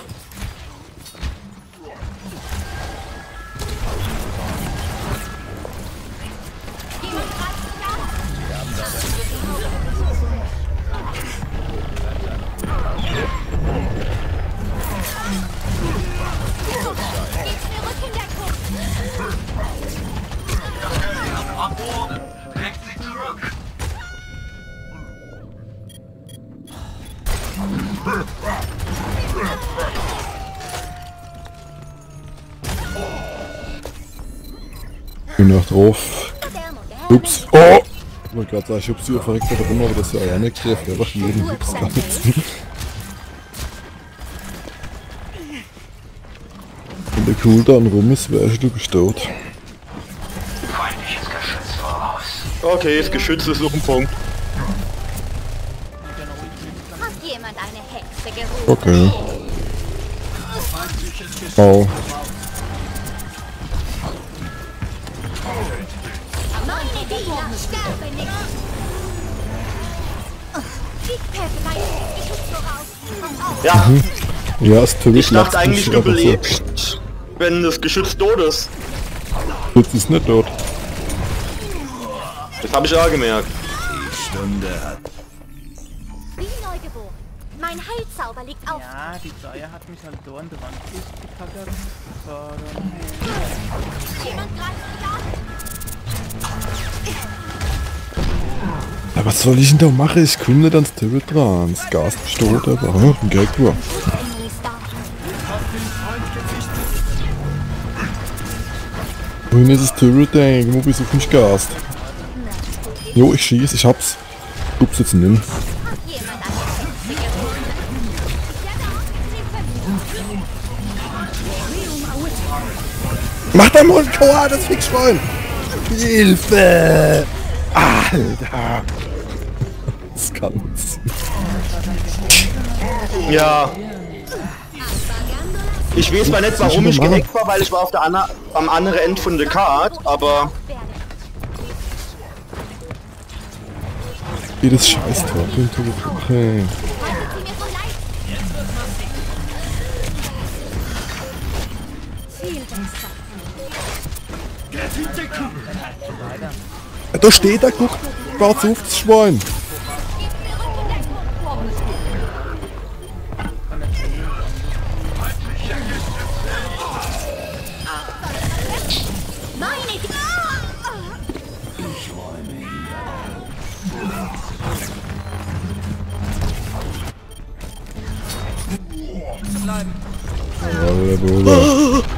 S3: Gerade sagen, ich hab sie verreckt da drin, aber das ist ja auch nicht trifft. Einfach jeden Ups gar nichts. Wenn der Cooldown rum ist, wärst du gestaut.
S12: Feindliches Geschütz voraus.
S4: Okay, das Geschütz ist noch ein Punkt.
S3: Okay. Oh. Das Turret
S4: ich dachte eigentlich, du
S3: aber so.
S4: belebst, wenn das Geschütz tot ist.
S3: Jetzt ist nicht tot.
S4: Das habe ich auch gemerkt.
S7: Die Stunde hat
S5: Wie neugeboren. Mein Heilzauber liegt auf.
S1: Ja, die Dreier hat mich halt so an der Wand gekackert. Das war dann...
S5: Jemand greift mich an.
S3: Ja, was soll ich denn da machen? Ich komme nicht ans Turret dran. Das Gas ist tot, aber hm, ein Gag Wohin ist das Turret denn? Irgendwo bis auf mich Gas. Jo, ich schieß, ich hab's. Ups, jetzt nimm. Mach da mal ein Tor, das Fixschwein! Hilfe! Alter! Das kann's.
S4: Ja. Ich weiß zwar nicht, warum ich gehackt war, weil ich war auf der Anna am anderen Ende von der Card, aber
S3: Jedes scheiß Tor bin tot. Okay. Ja, Da steht er, guck! Warte auf das Schwein! Jawohl, Bruder.
S5: Wie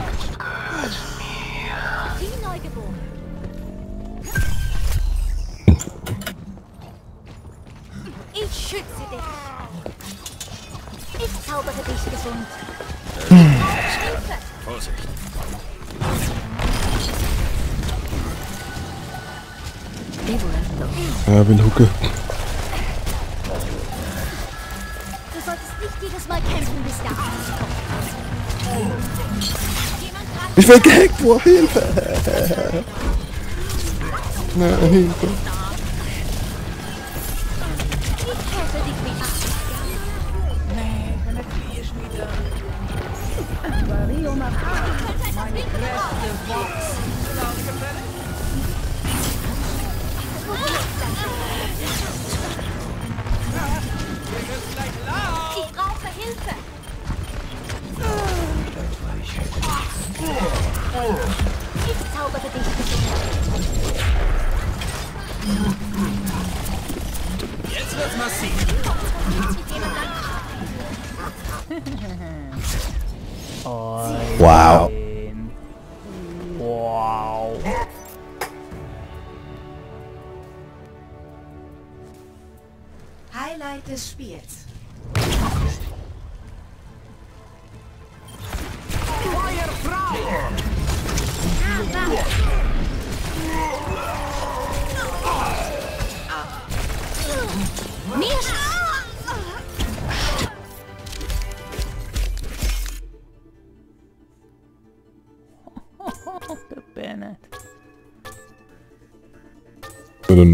S5: Ich
S3: gehackt, boah, Hilfe! Nein, Hilfe.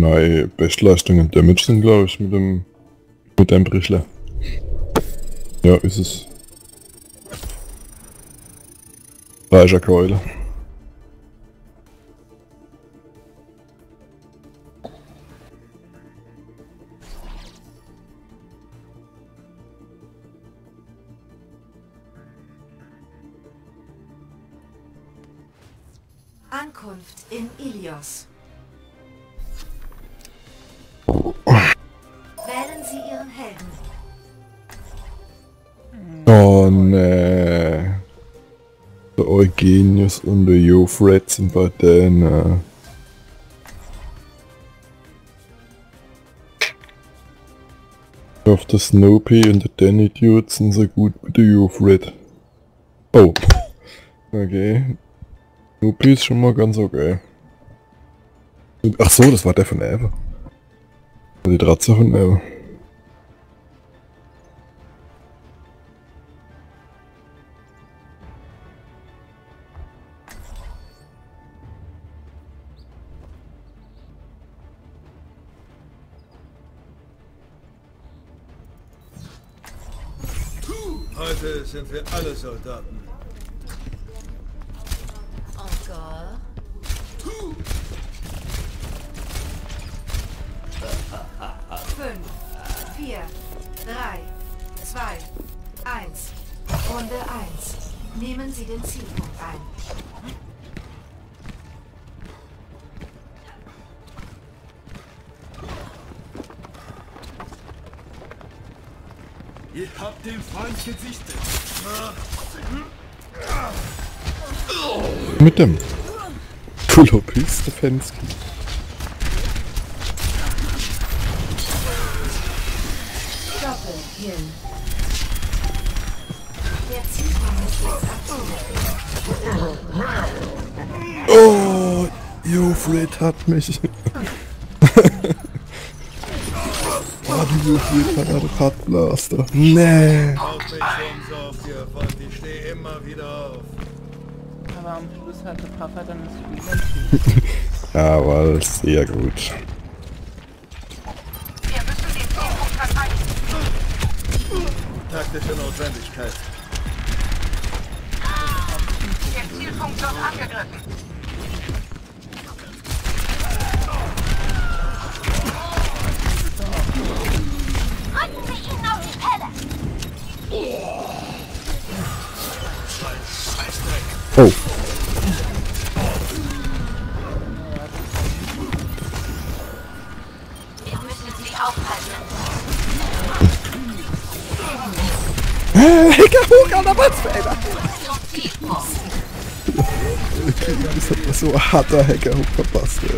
S3: Neue Bestleistung und Damage sind, glaube ich, mit dem mit dem Brichler. Ja, ist es. Reicher Keule. Bei den äh, Ich hoffe, der Snoopy und der Danny Dude sind so gut wie der Jofred. Oh. Okay. Snoopy ist schon mal ganz okay. Ach so, das war der von Eva. Die Dratze von Eva.
S7: Sind wir alle Soldaten.
S5: Encore.
S2: Fünf, vier, drei, zwei, eins. Runde eins. Nehmen Sie den Zielpunkt ein.
S8: Ihr habt den Feind gesichtet.
S3: Mit dem Stefanski.
S2: Doppelkill. Zielpunkt ist jetzt aktiv.
S3: Oh, Jofred hat mich. <laughs> die Jofred hat einen Radblaster. Nee.
S7: Auf mich schon so oft, ihr Freund. Ich stehe immer wieder auf.
S1: Aber am Schluss hat der Papa dann das Spiel entschieden.
S3: Jawohl, sehr gut.
S6: Wir müssen den Zielpunkt verteidigen.
S7: Taktische Notwendigkeit.
S6: Der Zielpunkt wird angegriffen.
S3: Oh.
S5: Wir müssen sie aufhalten.
S3: Hecke hoch an der Watzfelder! Das <laughs> hat mir so ein harter Hacker hoch verpasst, ey.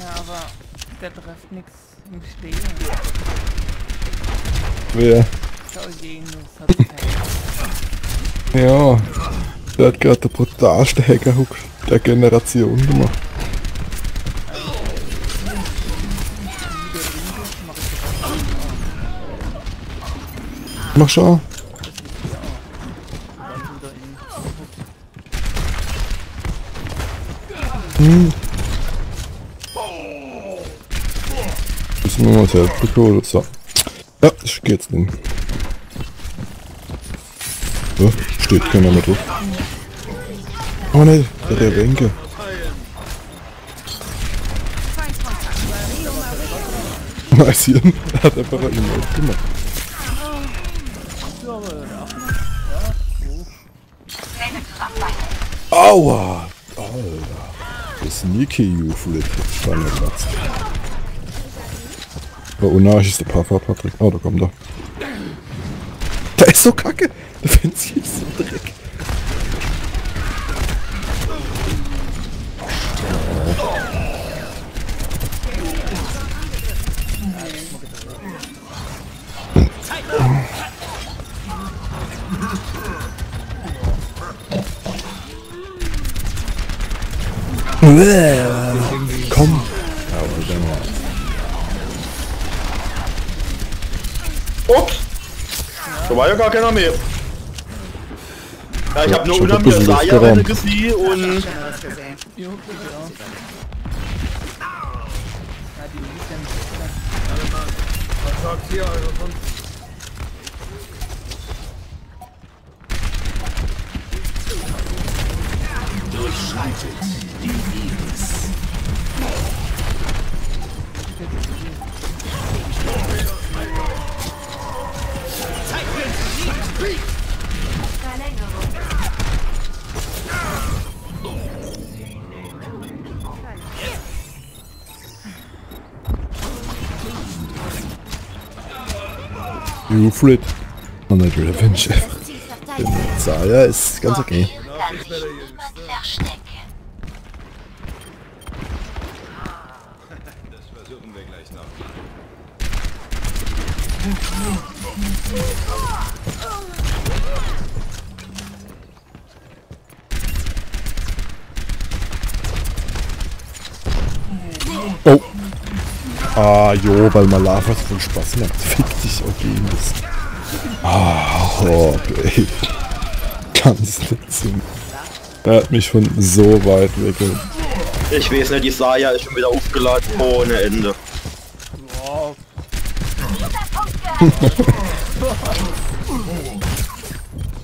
S1: Ja, aber der trifft nichts im Stehen.
S3: Wer?
S1: Keinen. <laughs>
S3: Ja. Der hat gerade der brutalste Hackerhook der Generation gemacht. Mach schon. Hm. Müssen wir mal selbst bekommen. So. Ja, das geht's nicht. So, steht keiner mehr drauf. Oh ne, der, Wenke. Nice hier. Er hat einfach ein Emote gemacht. Aua! Alter. Das Sneaky You Flip. Spannend, Platz. Oh, unarch ist der Puffer, Patrick. Oh, da kommt er. Der ist so kacke. Fenster ist so dreck. Komm.
S4: Ups! Da war ja gar keiner mehr. Ja, ich hab nur unheimlich
S3: bisschen
S4: Saya gesehen und
S1: ja.
S7: Sagt hier eure Wunden?
S2: Verlängerung.
S3: You Flit. Und nicht Revenge.
S2: Verteidigt.
S3: Saya ist ganz okay.
S12: Kann sich niemand verstecken.
S7: Das versuchen wir gleich noch.
S3: Oh. Ah, jo, weil Malava so viel Spaß macht. <laughs> Fick dich, okay, das. Ah, oh, ey. Ganz Sinn. Er hat mich von so weit weg.
S4: Ich weiß nicht, die Saya ist schon wieder aufgeladen ohne Ende. <laughs>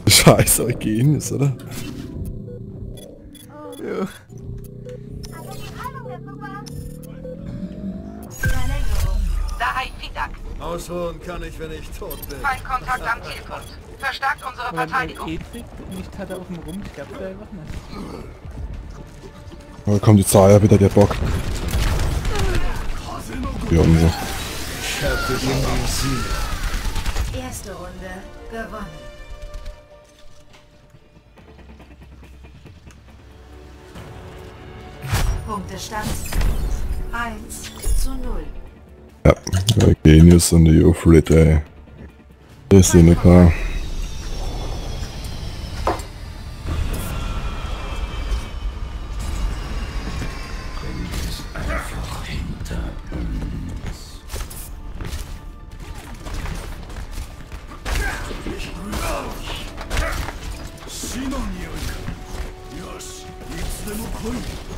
S3: Scheiß Eugenius, oder?
S7: Ausruhen kann ich, wenn ich tot bin.
S6: Feindkontakt am Zielpunkt. Verstärkt unsere
S1: Aber er
S6: Verteidigung.
S1: Petrik nicht hat er auf dem Rum, ich glaub's einfach nicht.
S3: Da kommt die Saya wieder, der Bock. Ja, und so.
S7: Ich hab für den Sieg.
S2: Erste Runde gewonnen. Punktestand 1 zu 0.
S3: Ja, Eugenius und die Ufrit, ey. Das sind ein paar.
S2: Fünf,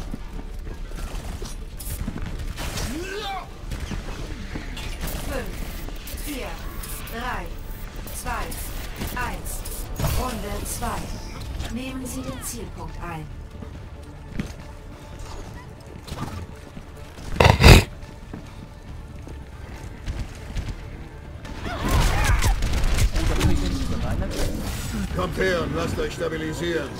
S2: Zielpunkt ein.
S7: Kommt her und lasst euch stabilisieren.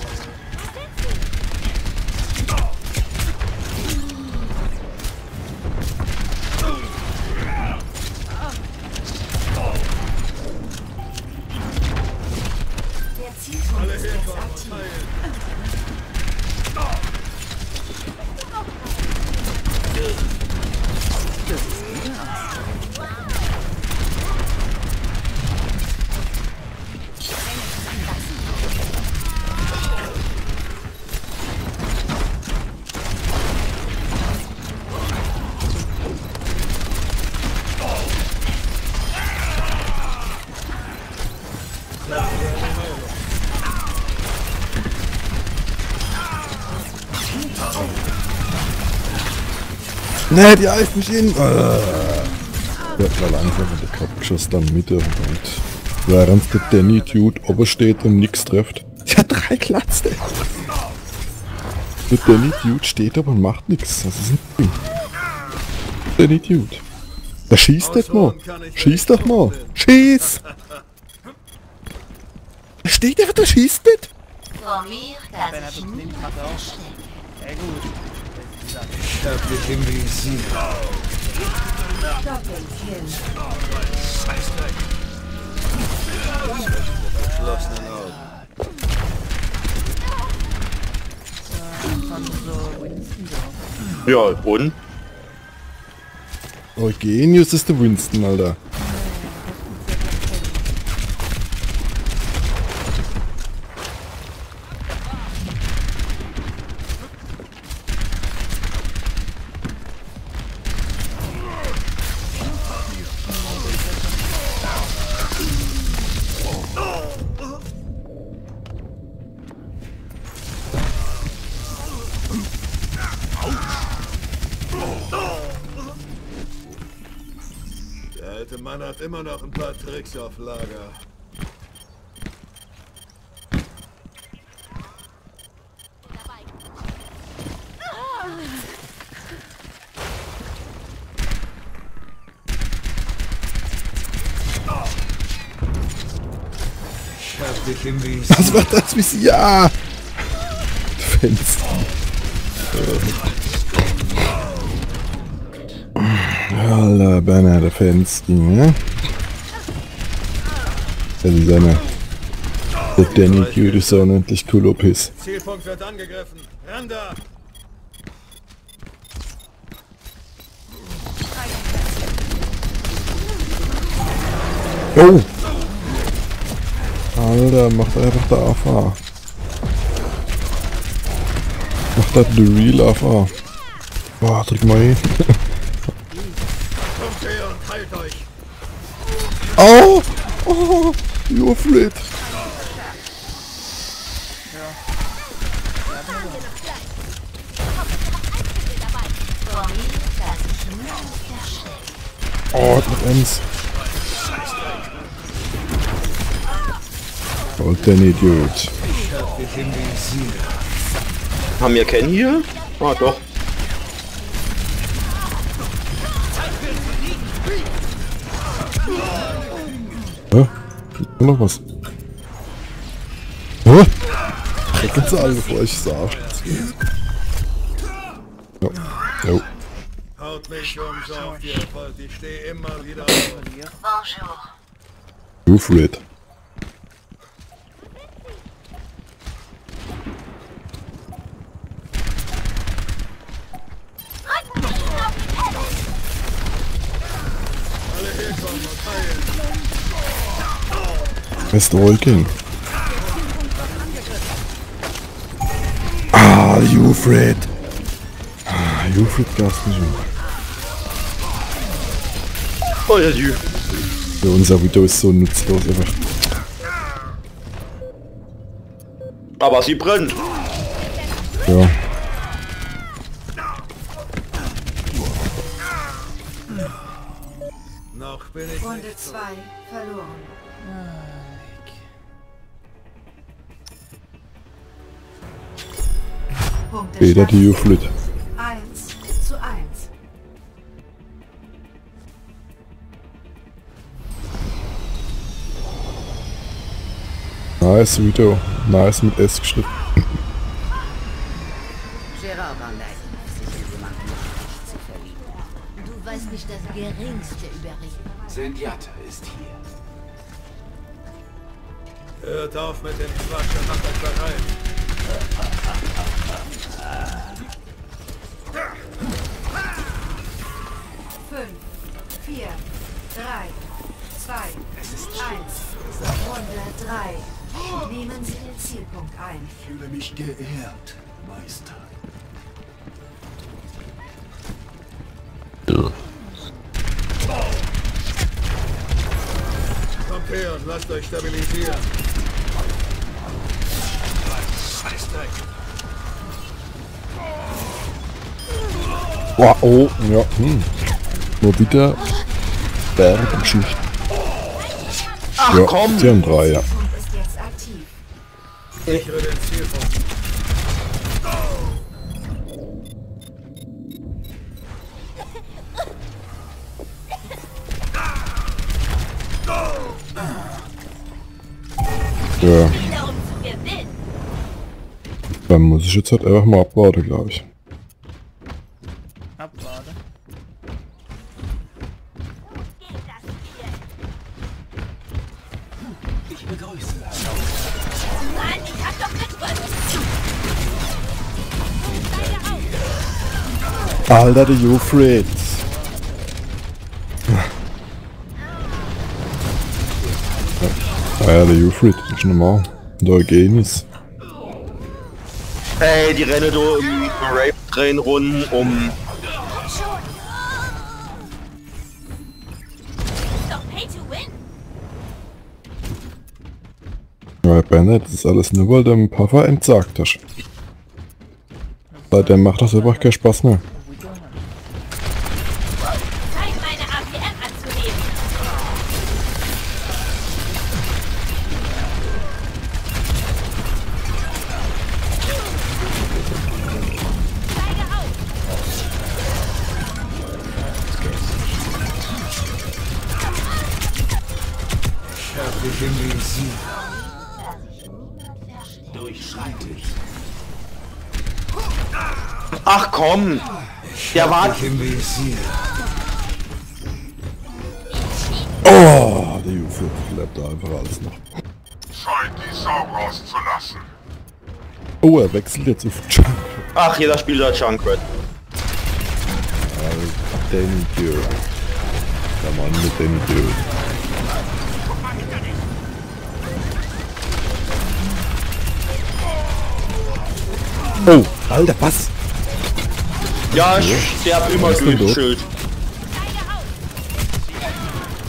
S3: Ne, die eilt mich in. Äh. Wird mal langsam mit der Kopfschuss dann Mitte und während der Danny Dude oben steht und nix trifft. Ja, drei Glatze. Der Danny Dude steht aber und macht nix. Das ist ein Ding. Danny Dude. Der schießt nicht mal. Schieß doch mal. Schieß! Da steht einfach, der schießt nicht.
S12: Vor mir kann
S1: er
S12: sich niemand
S1: hat er
S12: verstecken.
S1: Sehr gut.
S7: Ich hab dich im Visier.
S2: Doppelkill.
S7: Geschlossenen Augen.
S4: Ja, und?
S3: Eugenius ist der Winston, Alter.
S7: Tricks auf Lager.
S3: Was war das? Wie ja! Fenster. Alter, Banner, der Fenster, ne? Das ist eine. Der Danny Dude ist ja unendlich cool OPs.
S7: Zielpunkt wird angegriffen. Ran da!
S3: Oh! Alter, macht einfach der AFA. Macht das the real AFA. Boah, drück mal hin.
S7: Kommt her und heilt euch!
S3: Au! Oh! Flit! Oh, noch eins. Oh, Danny Dude.
S4: Haben wir Ken hier? Ah, doch.
S3: Gibt noch was? Hä? Recken sie alle, bevor ich sag. Ja. Jo.
S7: Haut mich umsonst, ihr Volk. Ich stehe immer wieder auf.
S2: Bonjour.
S3: You Fred. Best Walking. Ah, you Fred. Ah, you Fred Gasten.
S4: Oh ja, die.
S3: Ja, unser Video ist so nutzlos einfach.
S4: Aber sie brennt.
S3: Beta die you Fred.
S2: 1 zu 1.
S3: Nice Video. Nice mit S geschrieben. Wieder Bergschicht.
S4: Ach
S3: Ja,
S4: komm!
S3: sie haben drei, ja.
S2: Jetzt aktiv.
S7: Sichere den Zielpunkt.
S3: Ja,
S5: Darum zu gewinnen.
S3: dann muss ich jetzt halt einfach mal abwarten, glaube ich. Alter, der Jofred. Ah ja, der das ist normal. Der Eugenis.
S4: Ey, die rennen da im Rape Train rum, um.
S3: Ja, Bennett, das ist alles nur, weil du dem Puffer entsagt hast. Seitdem macht das einfach keinen Spaß mehr. Oh, er wechselt jetzt auf Junk.
S4: Ach, jeder spielt da Junkrat.
S3: Danny Dude. Der Mann mit Danny Dude. Oh, alter, was?
S4: Ja, ich sterb immer durch? Schild.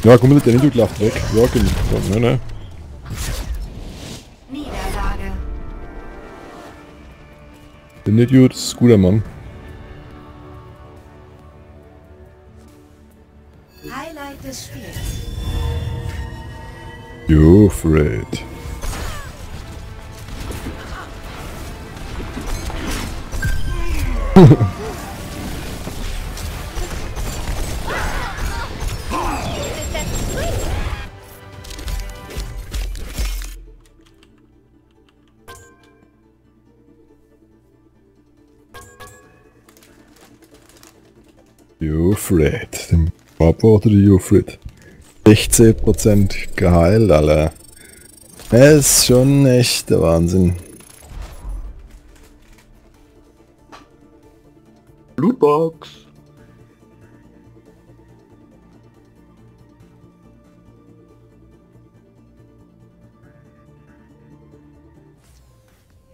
S3: Ja, komm mit der Dude lacht weg. Ja, genau. Ne, ne. Danny Dude ist ein guter Mann.
S2: Highlight des Spiels.
S3: Jo, Fred. <laughs> Jo, Fred. Dem Papa oder Jo, Fred? 16% geheilt, Alter. Das ist schon echt der Wahnsinn.
S4: Lootbox.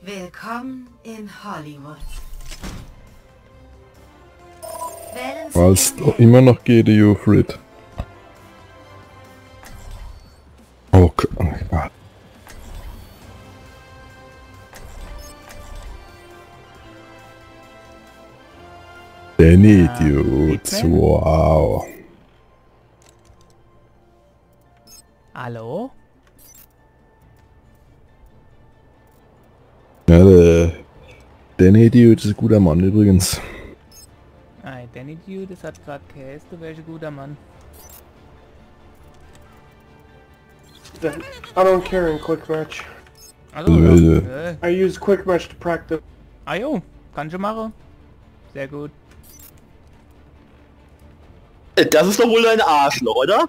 S2: Willkommen in Hollywood.
S3: Doch immer noch geht, Jo, Fred. Oh Gott. Oh Gott. Den Idiot. Wow.
S1: Hallo?
S3: Ja, der, den Idiot ist ein guter Mann übrigens.
S1: Danny Dude, das hat grad Käse, du wärst ein guter Mann.
S13: I don't carry in quick match.
S1: Also,
S3: Also,
S1: ja.
S13: I use quick match to practice.
S1: Ah jo, kannst du machen. Sehr gut.
S4: Äh, Das ist doch wohl ein Arschloch, oder?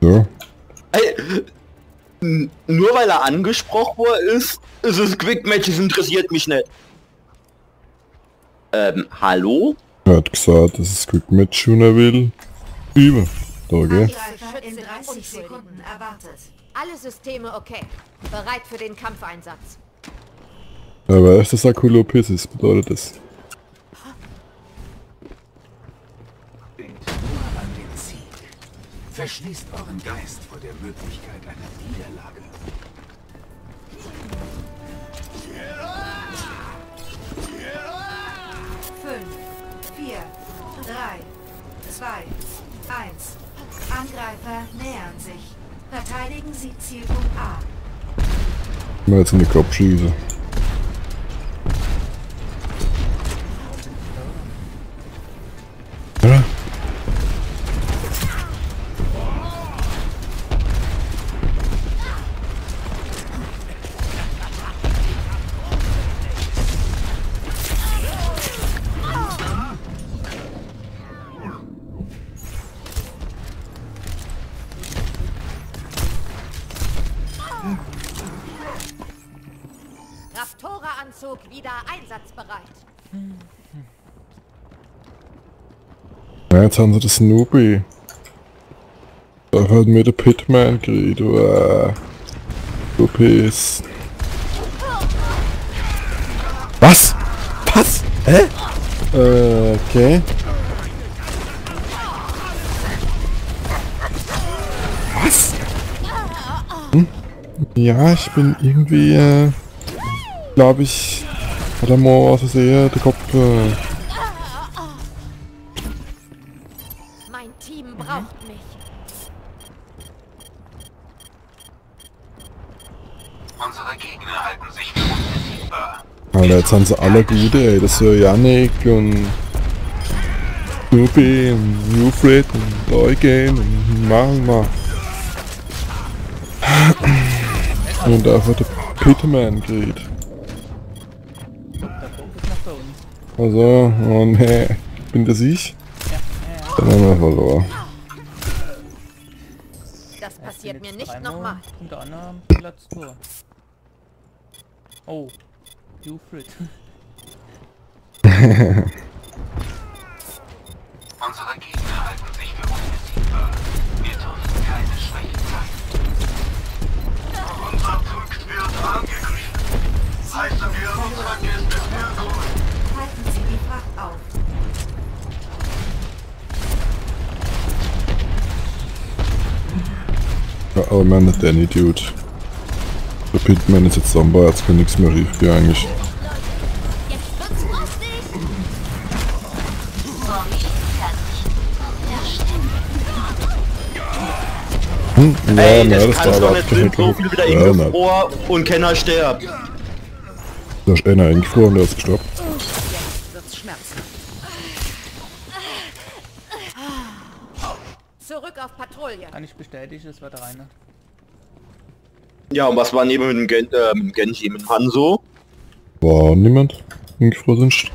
S3: Ja.
S4: Ey, nur weil er angesprochen worden ist, ist es Quick Matches interessiert mich nicht. Ähm, hallo?
S3: Er hat gesagt, dass es Quick Match schon er will. Über. Da, gell?
S2: In 30 Sekunden erwartet.
S5: Alle Systeme okay. Bereit für den Kampfeinsatz.
S3: Er weiß, dass Akulopis ist, bedeutet das.
S12: Denkt nur an den Sieg. Verschließt euren Geist vor der Möglichkeit einer Niederlage.
S2: 3, 2, 1. Angreifer nähern sich. Verteidigen Sie Zielpunkt A.
S3: Wenn wir jetzt in die Kopf schießen. Ja, jetzt haben sie das Snoopy. Da hat mir der Pitman geredet. Wow. Snoopys. Was? Was? Hä? Äh, okay. Was? Hm? Ja, ich bin irgendwie, äh, glaube ich, hat er mal sehr der Kopf, äh, Alter, jetzt haben sie alle gute, ey. Das ist ja Yannick und Snoopy und Newfred und Leugame und Malma. Und da hat der Pitman
S1: bei uns.
S3: Also, oh ne, bin das ich? Dann haben wir verloren.
S5: Das passiert mir nicht nochmal.
S1: Unter anderem Platz. Oh. Bufrid. <laughs>
S12: Unsere Gegner halten sich für unbesiegbar. Wir dürfen keine Schwäche zeigen.
S10: Unser Tux wird angegriffen. Heißen wir unsere Gäste willkommen.
S2: Halten Sie die Fracht auf.
S3: Aber man nicht Danny, Dude. Der Pitman ist jetzt am jetzt kann nichts mehr rief, ja eigentlich. Hm, ja,
S4: Ey,
S3: na,
S4: das,
S3: das
S4: kannst
S3: war
S4: doch
S3: aber
S4: so
S3: abgehängt.
S4: viel wieder
S3: Ja, na,
S4: Ingefrohr und Kenner stirbt.
S3: da ist einer eingefroren, der ist gestorben.
S6: Jetzt wird's schmerzhaft.
S5: Zurück auf Patrouille.
S1: Kann ich bestätigen, es war der Rainer.
S4: Ja, und was war neben mit dem, Gen äh, mit dem Genji, mit dem Hanzo?
S3: War niemand
S1: jetzt wenigstens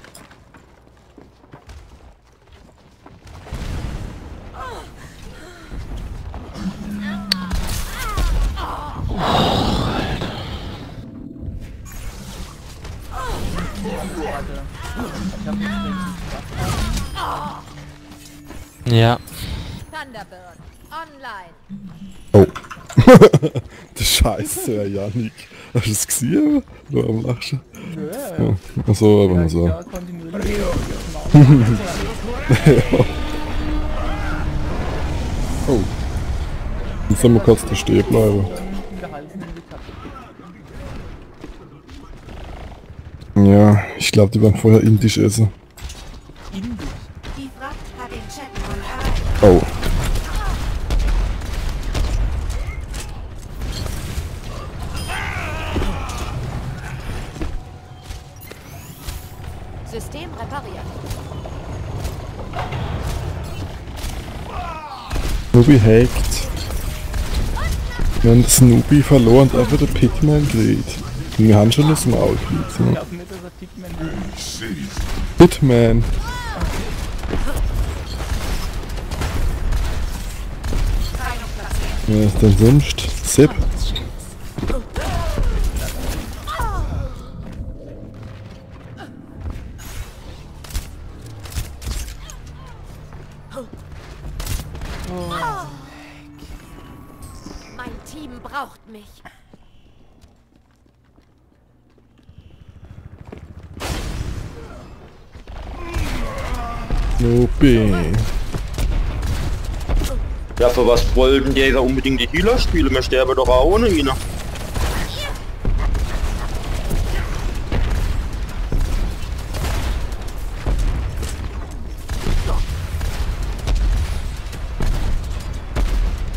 S9: Ja.
S5: Thunderbird. Online.
S3: Oh. <laughs> Scheiße, <laughs> Janik. Hast du das gesehen? Oder am Lachen?
S1: Ja.
S3: Achso, aber nur so.
S1: Ja. <laughs> <laughs>
S3: Oh. Jetzt sollen wir kurz da stehen bleiben. Ja, ich glaube, die werden vorher indisch essen.
S2: Die Fracht hat den Checkpoint erreicht.
S3: Oh. Snoopy hackt. Wir haben Snoopy verloren und einfach den Pitman. Und wir haben schon das Maul gekriegt.
S1: Ich
S3: Ne?
S1: Pitman
S3: Pitman. Wer ist denn sonst? Sepp?
S5: Mich.
S3: Snoopy.
S4: Ja, für was wollten die da unbedingt die Healer spielen? Wir sterben doch auch ohne ihn.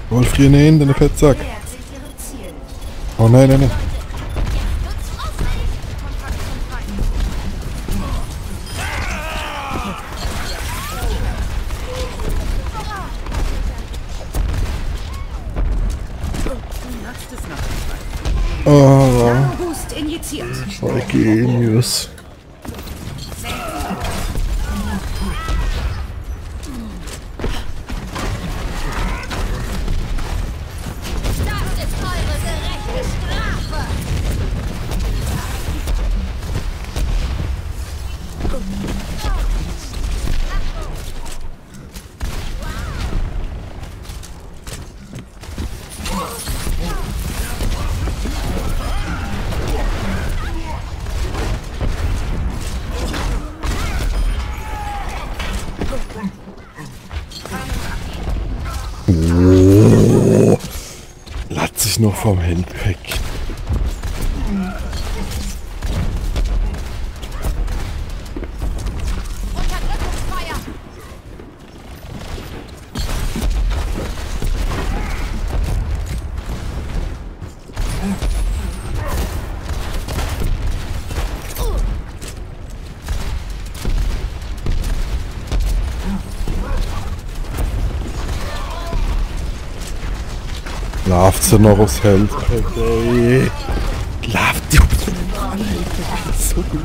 S3: Wolf, hier in den Fettsack. Oh nein, nein, nein. Latzt sich 13 Euros hält. Ey. Love die So gut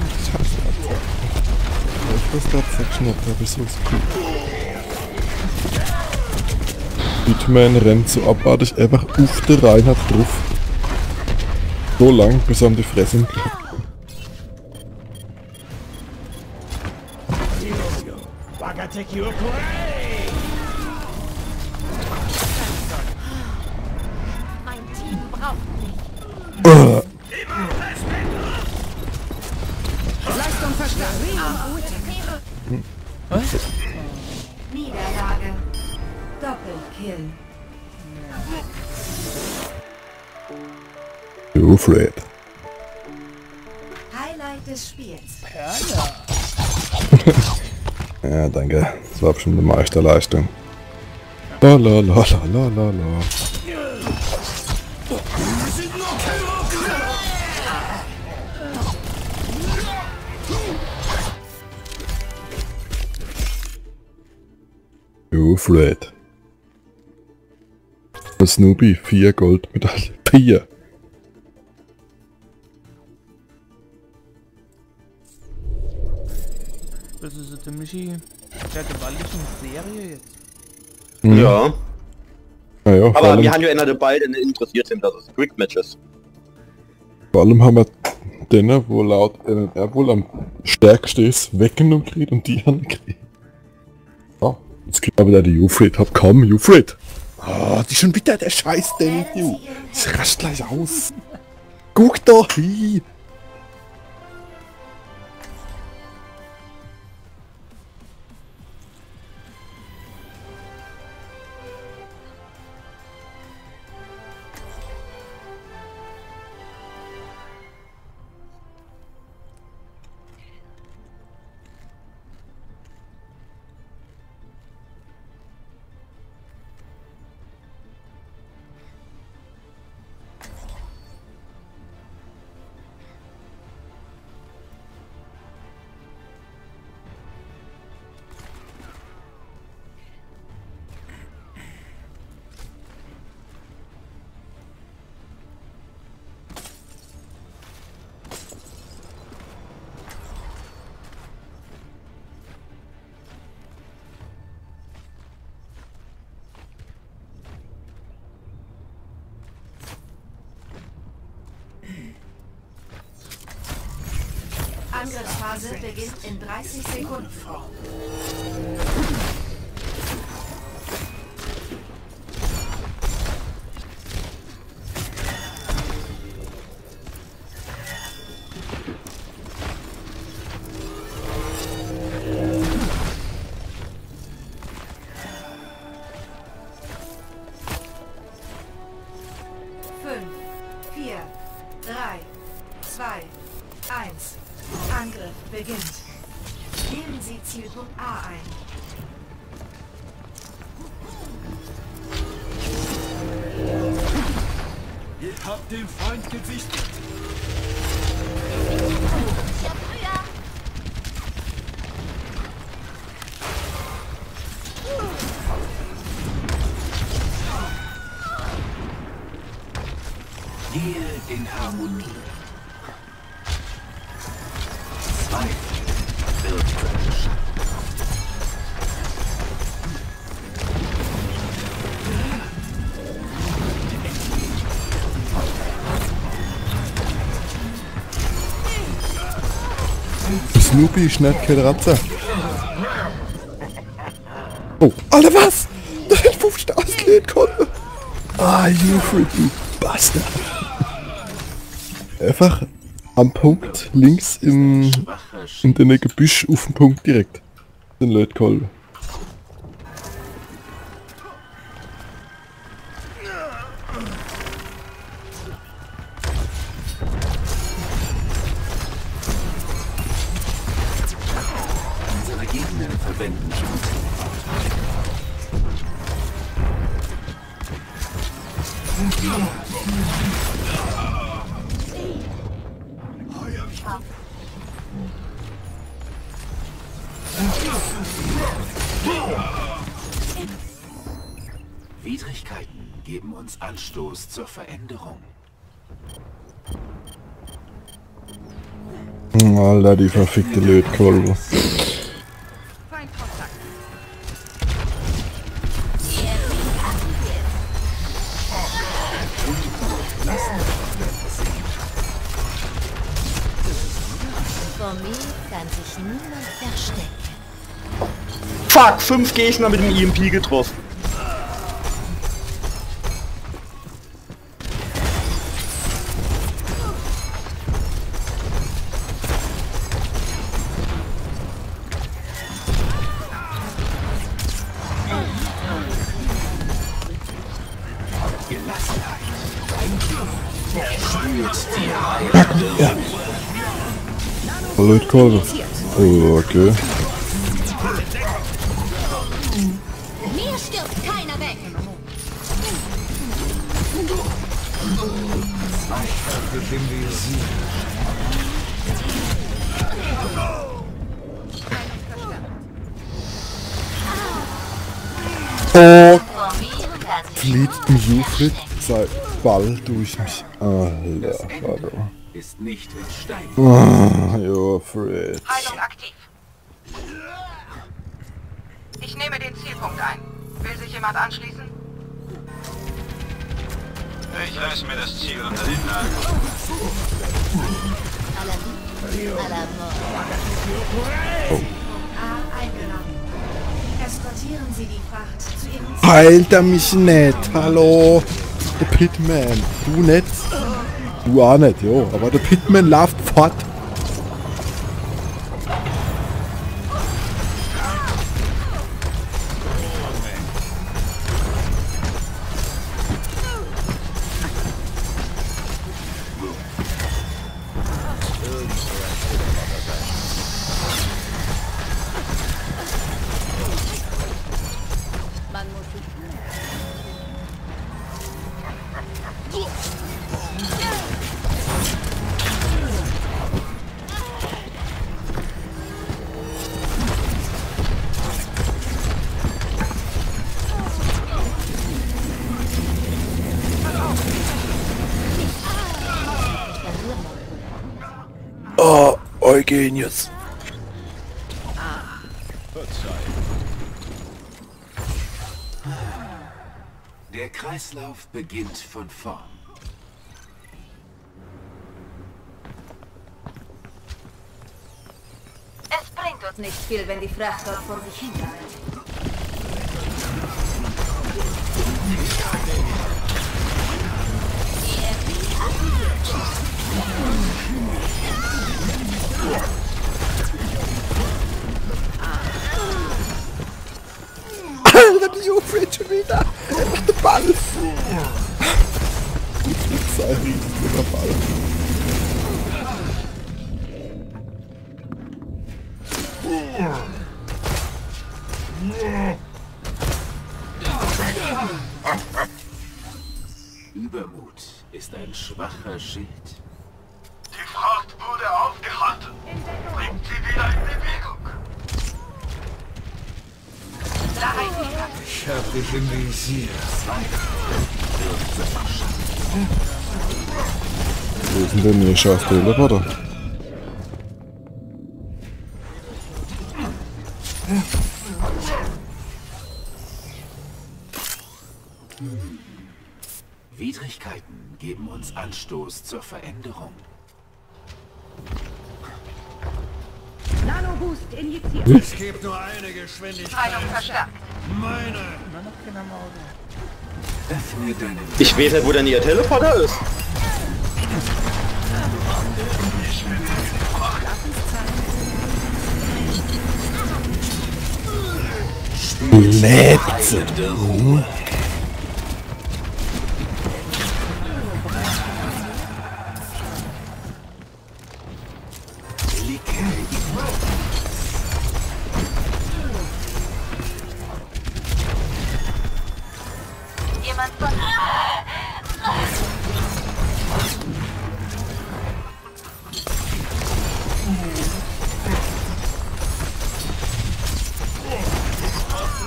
S3: Ich muss gerade sagen, ob der Versuch ist gut. Bitman rennt so abartig ah, einfach auf der Reinhard drauf. So lang, bis er an die Fresse
S1: klappt.
S2: Bagateki Yoko!
S3: Jo, Fred.
S2: Highlight des Spiels. <laughs>
S3: Ja, danke. Das war bestimmt eine Meisterleistung. La la la la la la la. Jo, Fred. Snoopy, 4 Goldmedaille. 4.
S1: eine ziemliche vergewaltigende Serie jetzt.
S3: Mhm.
S4: Ja.
S3: Ja, ja, vor,
S4: Aber
S3: allem,
S4: wir haben ja einer der nicht interessiert sind, das ist Quick Matches.
S3: vor allem haben wir den, wo laut NNR wohl am stärksten ist, weggenommen kriegt und die haben gekriegt. Ja, jetzt kriegt aber wieder die Jufred. Hab komm, Jufred! Ah, die schon wieder der Scheiß, Danny, du. Das rast gleich aus. Guck doch hin! Nicht kein Ratzer. Oh, Alter, was? Sind 50 ausgelehnt konnte. Ah, Jufrid, du Bastard. Einfach am Punkt links im, in den Gebüsch auf den Punkt direkt. Den Lötkolben.
S12: Unsere
S3: Alter, die verfickte Lötkolbe.
S4: Fuck, fünf Gegner mit dem EMP getroffen.
S3: Blöd Kolbe. Oh, okay.
S5: Mir stirbt keiner weg.
S3: Oh, fliegt ein Jufrit sein Ball durch mich. Alter, warte mal.
S12: Ist nicht in Stein.
S3: Ah, Jufrit.
S6: Heilung aktiv. Ich nehme den Zielpunkt ein. Will sich jemand anschließen?
S10: Ich reiß mir das Ziel unter den Nagel.
S5: à la vie, à la mort.
S2: A eingenommen. Eskortieren Sie die Fracht zu Ihrem
S3: Heilt er mich nicht? Hallo? Der Pitman. Du nicht? Du auch nicht, jo. Aber der Pitman läuft fort.
S12: Von vorn.
S2: Es bringt uns nicht viel, wenn die Fracht dort vor sich hinbleibt.
S7: Ich dich im Visier.
S3: Wo ist denn der mir scheiß Teleporter?
S12: Widrigkeiten geben uns Anstoß zur Veränderung.
S14: Nano-Boost injiziert.
S7: Es gibt nur eine Geschwindigkeit.
S6: Heilung verstärkt.
S4: Ich weiß nicht, wo denn ihr Teleporter ist.
S3: Netze.
S5: Jemand von...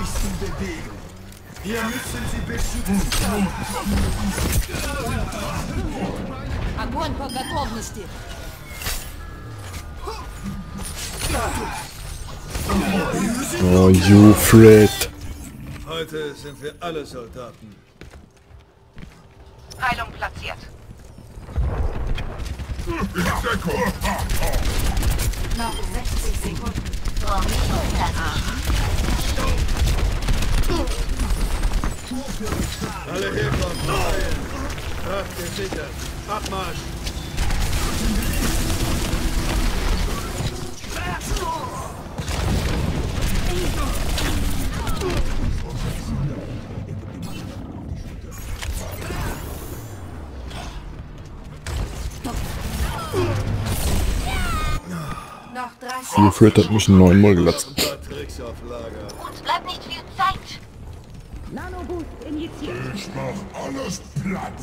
S8: Ist in Bewegung. Wir müssen sie beschützen.
S5: Огонь по готовности.
S3: Oh, Jufrit.
S7: Heute sind wir alle Soldaten.
S6: Heilung platziert.
S2: Noch 60 Sekunden.
S7: Alle herkommen, rein. Kraft gesichert. Abmarsch.
S2: Noch 30
S3: Wilfred hat mich neunmal gelatzt.
S5: Uns bleibt nicht viel Zeit.
S6: Nanoboost injiziert.
S12: Alles platt.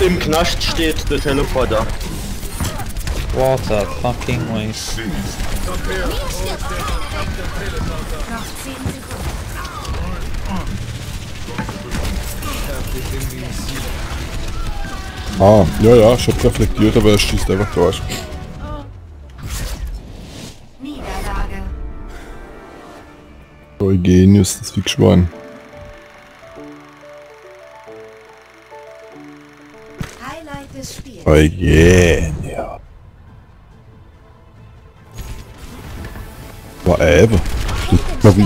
S4: Im Knast steht der Teleporter.
S9: What a fucking waste.
S7: Kommt her. Holt den verdammten Teleporter.
S2: Noch 10 Sekunden.
S7: Hab dich im Visier.
S3: Ah, ja, ja, ich hab reflektiert, aber er schießt einfach durch. Eugenius, das Wichschwein.
S2: Highlight des Spiels.
S3: Eugenia. War eben. Ich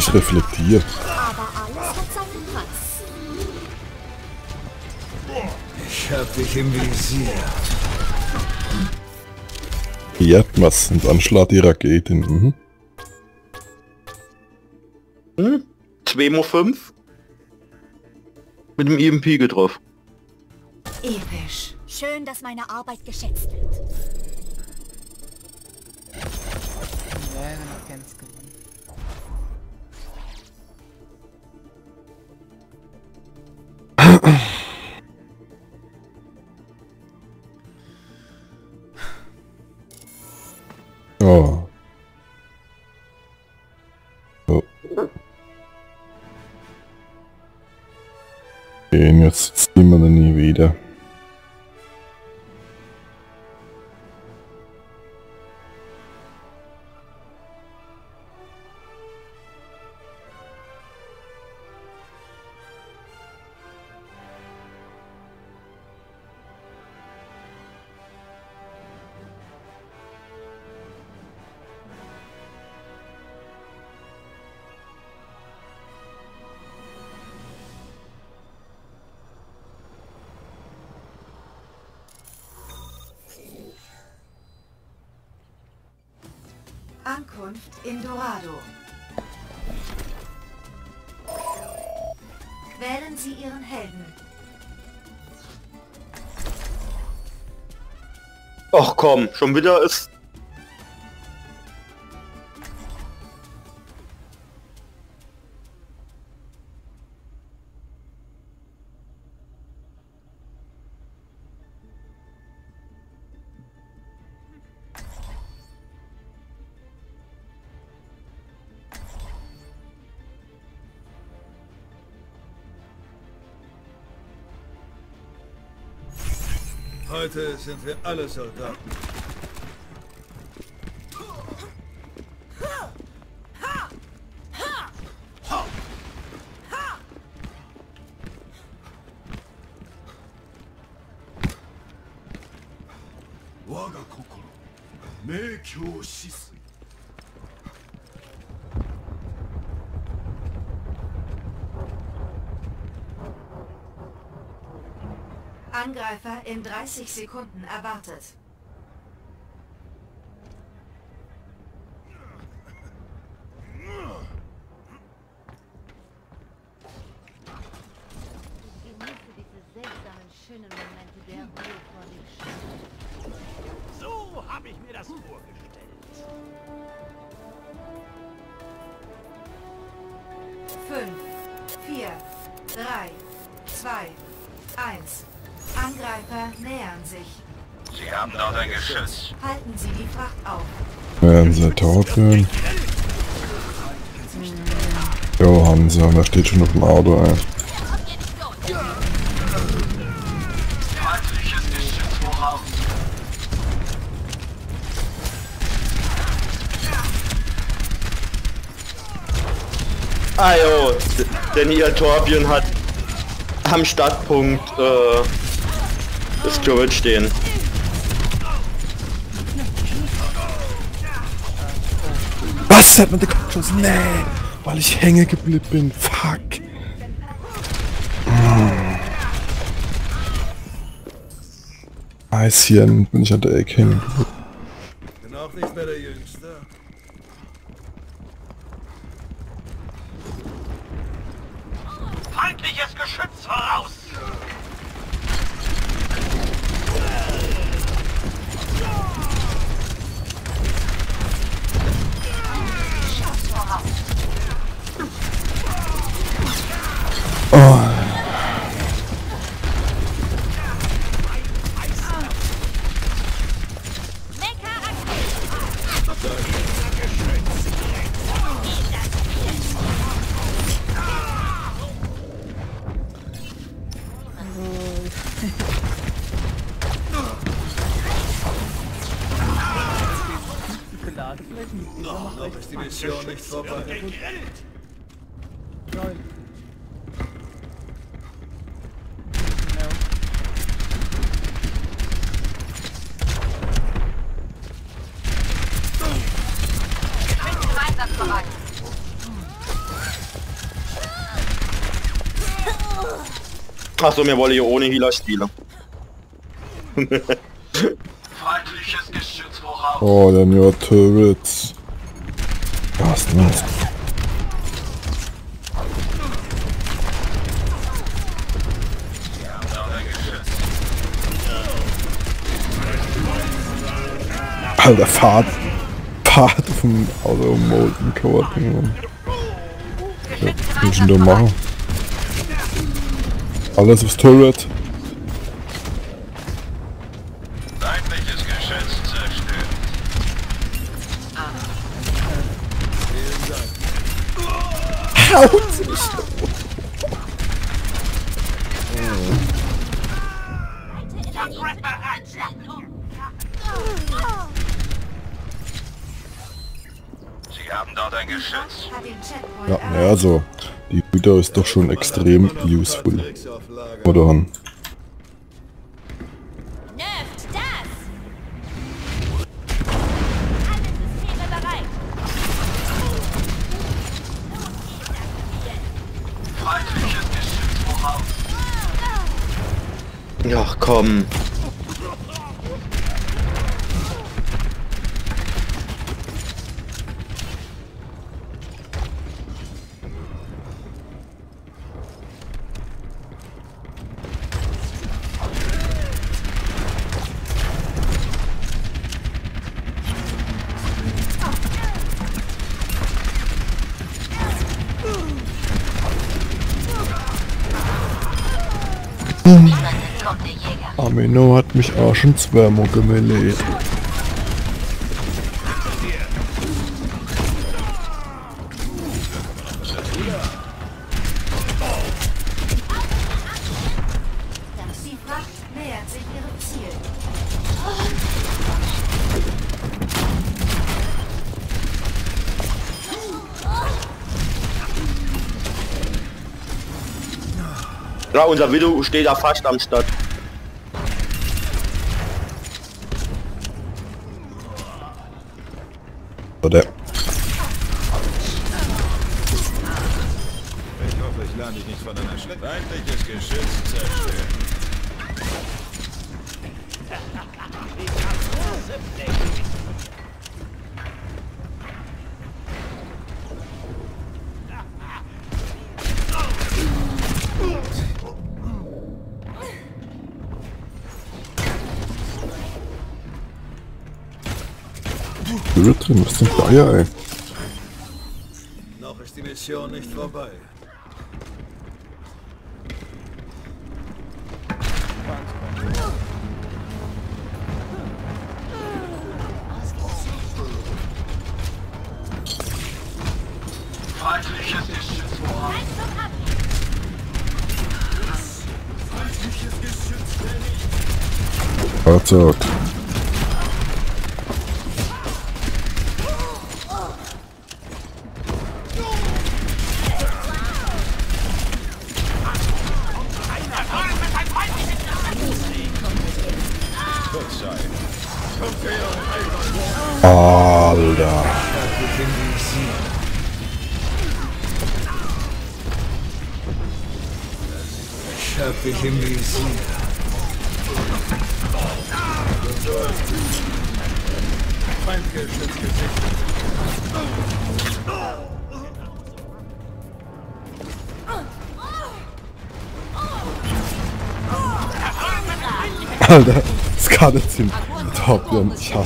S5: hat seinen Preis.
S7: Ich hab dich im Visier.
S3: Erdmasse und anschlag die Raketen. Mhm.
S4: Hm? 2x5? Mit dem EMP getroffen.
S2: Episch.
S5: Schön, dass meine Arbeit geschätzt wird.
S1: Ja, ganz
S3: Den jetzt ziehen wir dann nie wieder.
S4: Schon wieder ist...
S7: Heute sind wir alle Soldaten.
S2: In 30 Sekunden erwartet.
S5: Genieße diese seltsamen, schönen Momente der Ruhe vor dem Sturm.
S12: So habe ich mir das vorgestellt.
S2: Fünf, vier, drei, zwei, eins. Angreifer nähern sich.
S10: Sie haben dort ein Geschütz.
S2: Halten Sie die Fracht auf.
S3: Werden sie tot werden. Jo, Hansa, da steht schon auf dem Auto ein.
S4: Ah jo, denn ihr Torbjörn hat am Startpunkt äh, das Turret stehen.
S3: Was? Hat man den Kopf geschossen? Nee! Weil ich hängen geblieben bin. Fuck. Eischen bin ich an der Ecke hängen
S4: Achso, mir wolle hier ohne Healer spielen.
S10: Feindliches Geschütz voraus!
S3: Oh, dann ja Turrets. Was denn das? Alter, Fahrt. Fahrt vom Auto Molten Code. Ja, was muss ich denn da machen? Alles aufs Turret. Die Hüter ist doch schon extrem useful. Oder Han?
S5: Nervt das!
S3: Zweimal gemeldet.
S4: Ja, unser Widow steht da fast am Start.
S3: Drin, was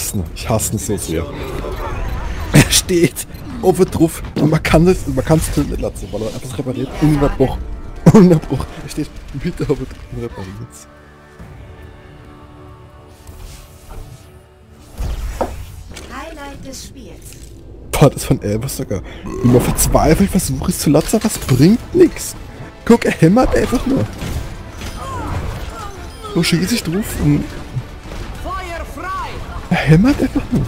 S3: Torbjörn, ich hasse ihn so sehr. Er steht oben drauf und man kann es, man kann es nicht lassen, weil er einfach repariert. Ununterbrochen. Ununterbrochen. Er steht mit oben drauf und repariert es.
S2: Highlight des Spiels.
S3: Boah, das von Elvis sogar. Man verzweifelt versucht es zu lassen, was bringt nix. Guck, er hämmert einfach nur. So schieße ich drauf und hämmert einfach nur.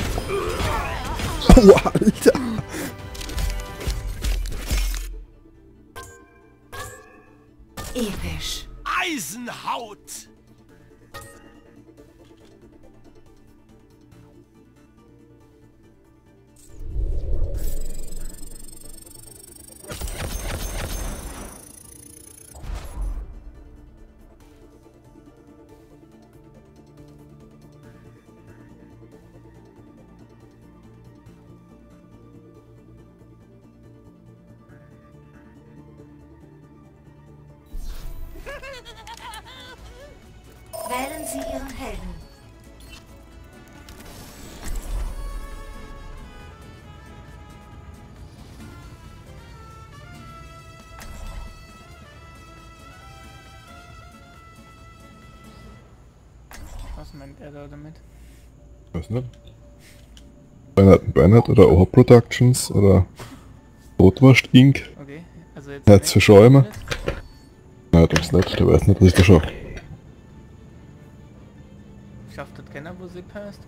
S3: Oh, Alter.
S1: Damit?
S3: Weiß nicht. Bernhard Bernhard oder Ohr Productions oder Rotwurst Inc.
S1: Okay, also jetzt.
S3: Herz für Schäume. Nein, das nicht. Der weiß nicht, was ich da schaue.
S1: Schafft das keiner, wo sie passt?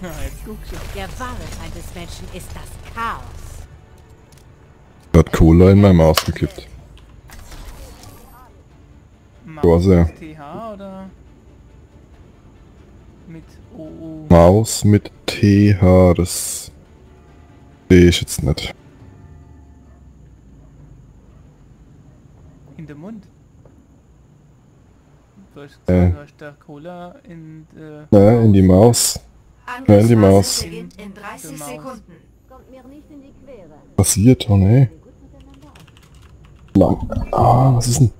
S1: <laughs> Jetzt.
S5: Der wahre Feind des Menschen ist das Chaos.
S3: Hat Cola in meine Maus gekippt.
S1: Maus
S3: sehr.
S1: mit TH oder mit OO?
S3: Maus mit TH, das sehe ich jetzt nicht.
S1: In dem Mund? Du hast,
S3: Äh.
S1: du hast da Cola in der...
S3: Naja, in die Maus. Ja, in die Maus.
S2: in 30
S1: Maus.
S2: Sekunden.
S5: Kommt mir nicht in die Quere.
S3: Passiert, oh ne. Lang. Ah, was ist denn?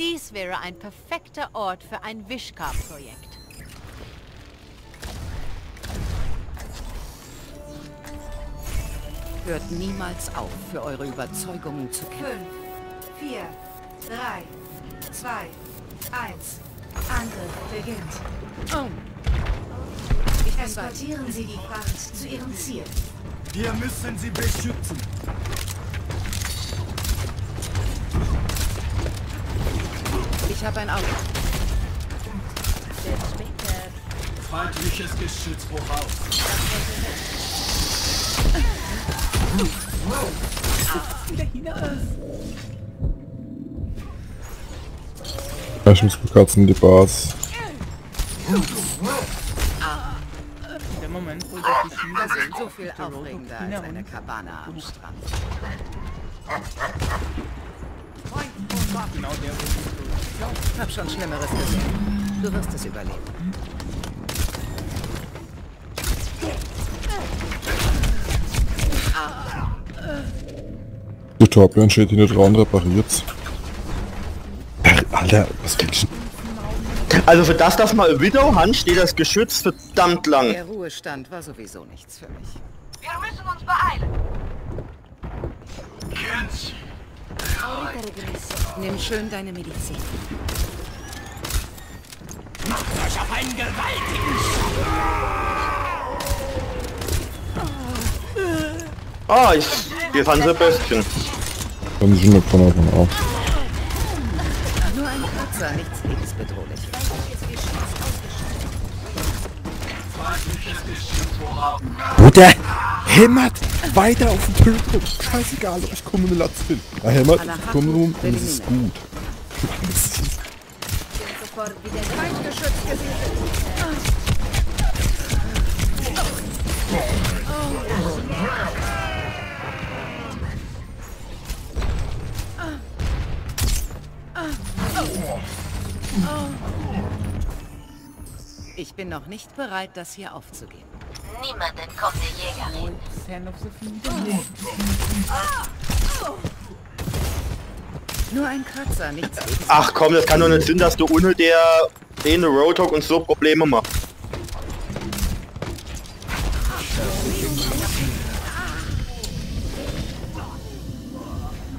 S5: Dies wäre ein perfekter Ort für ein Wischkar-Projekt.
S6: Hört niemals auf, für eure Überzeugungen zu kämpfen.
S2: 5, 4, 3, 2, 1. Angriff beginnt.
S6: Oh.
S2: Transportieren Sie die Fracht zu Ihrem Ziel.
S8: Wir müssen sie beschützen.
S6: Ich habe ein Auge.
S8: Feindliches Geschütz voraus.
S3: Ja, ich muss kurz in die Bars.
S1: Dem Moment, wo ich auf die
S6: Das ist
S1: denke,
S6: so viel
S1: der
S6: aufregender als eine Cabana am Strand.
S1: Genau der, wo.
S6: Hab schon Schlimmeres gesehen. Du wirst es überleben.
S3: Der Torbjörn steht hinter dran, repariert's. Alter, was willst du?
S4: Also für das, dass mal Widow Hand steht das Geschütz verdammt lang.
S6: Der Ruhestand war sowieso nichts für mich.
S5: Wir müssen uns beeilen.
S10: Kennt
S6: Nimm schön deine Medizin.
S8: Ich hab einen gewaltigen
S4: Ah, ich... Wir fanden sie Bestien.
S3: Dann sind wir von an.
S6: Nur ein Kratzer, nichts
S3: Bruder! Hämmert! Weiter auf den Pilzpunkt! Scheißegal, ob ich komme eine Latz bin. Er hämmert, ich komme rum und es ist gut.
S6: Oh. Ich bin noch nicht bereit, das hier aufzugeben.
S5: Niemand entkommt der Jägerin.
S1: Hand of the Fiend.
S6: Nur ein Kratzer, nichts.
S4: Ach komm, das kann doch nicht sein, dass du ohne der den Roadhog und so Probleme machst.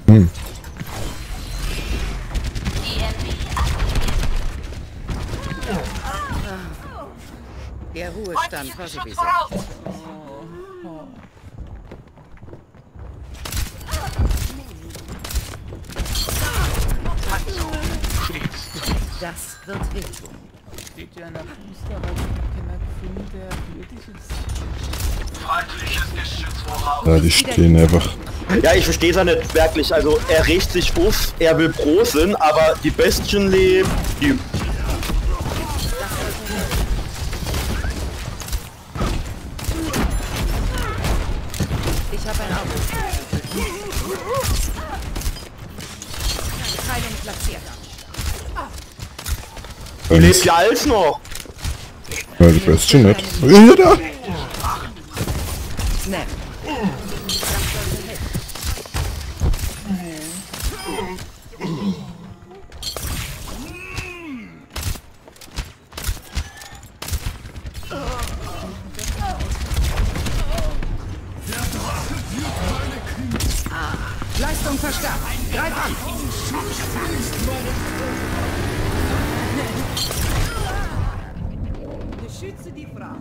S3: Hm.
S6: Der Ruhestand war sowieso. Das wird wehtun.
S1: Steht ja keiner gefunden, der ist.
S10: Feindliches Geschütz voraus.
S3: Ja, die stehen einfach.
S4: Ja, ich verstehe es ja nicht wirklich. Also er regt sich auf, er will pro sind, aber die Bestien leben, die
S6: platziert.
S4: die lebt ja alles noch.
S3: Ja, die Bestien nicht. Ja, da!
S6: Snap. Leistung verstärkt. Greif an.
S14: Beschütze die Fracht.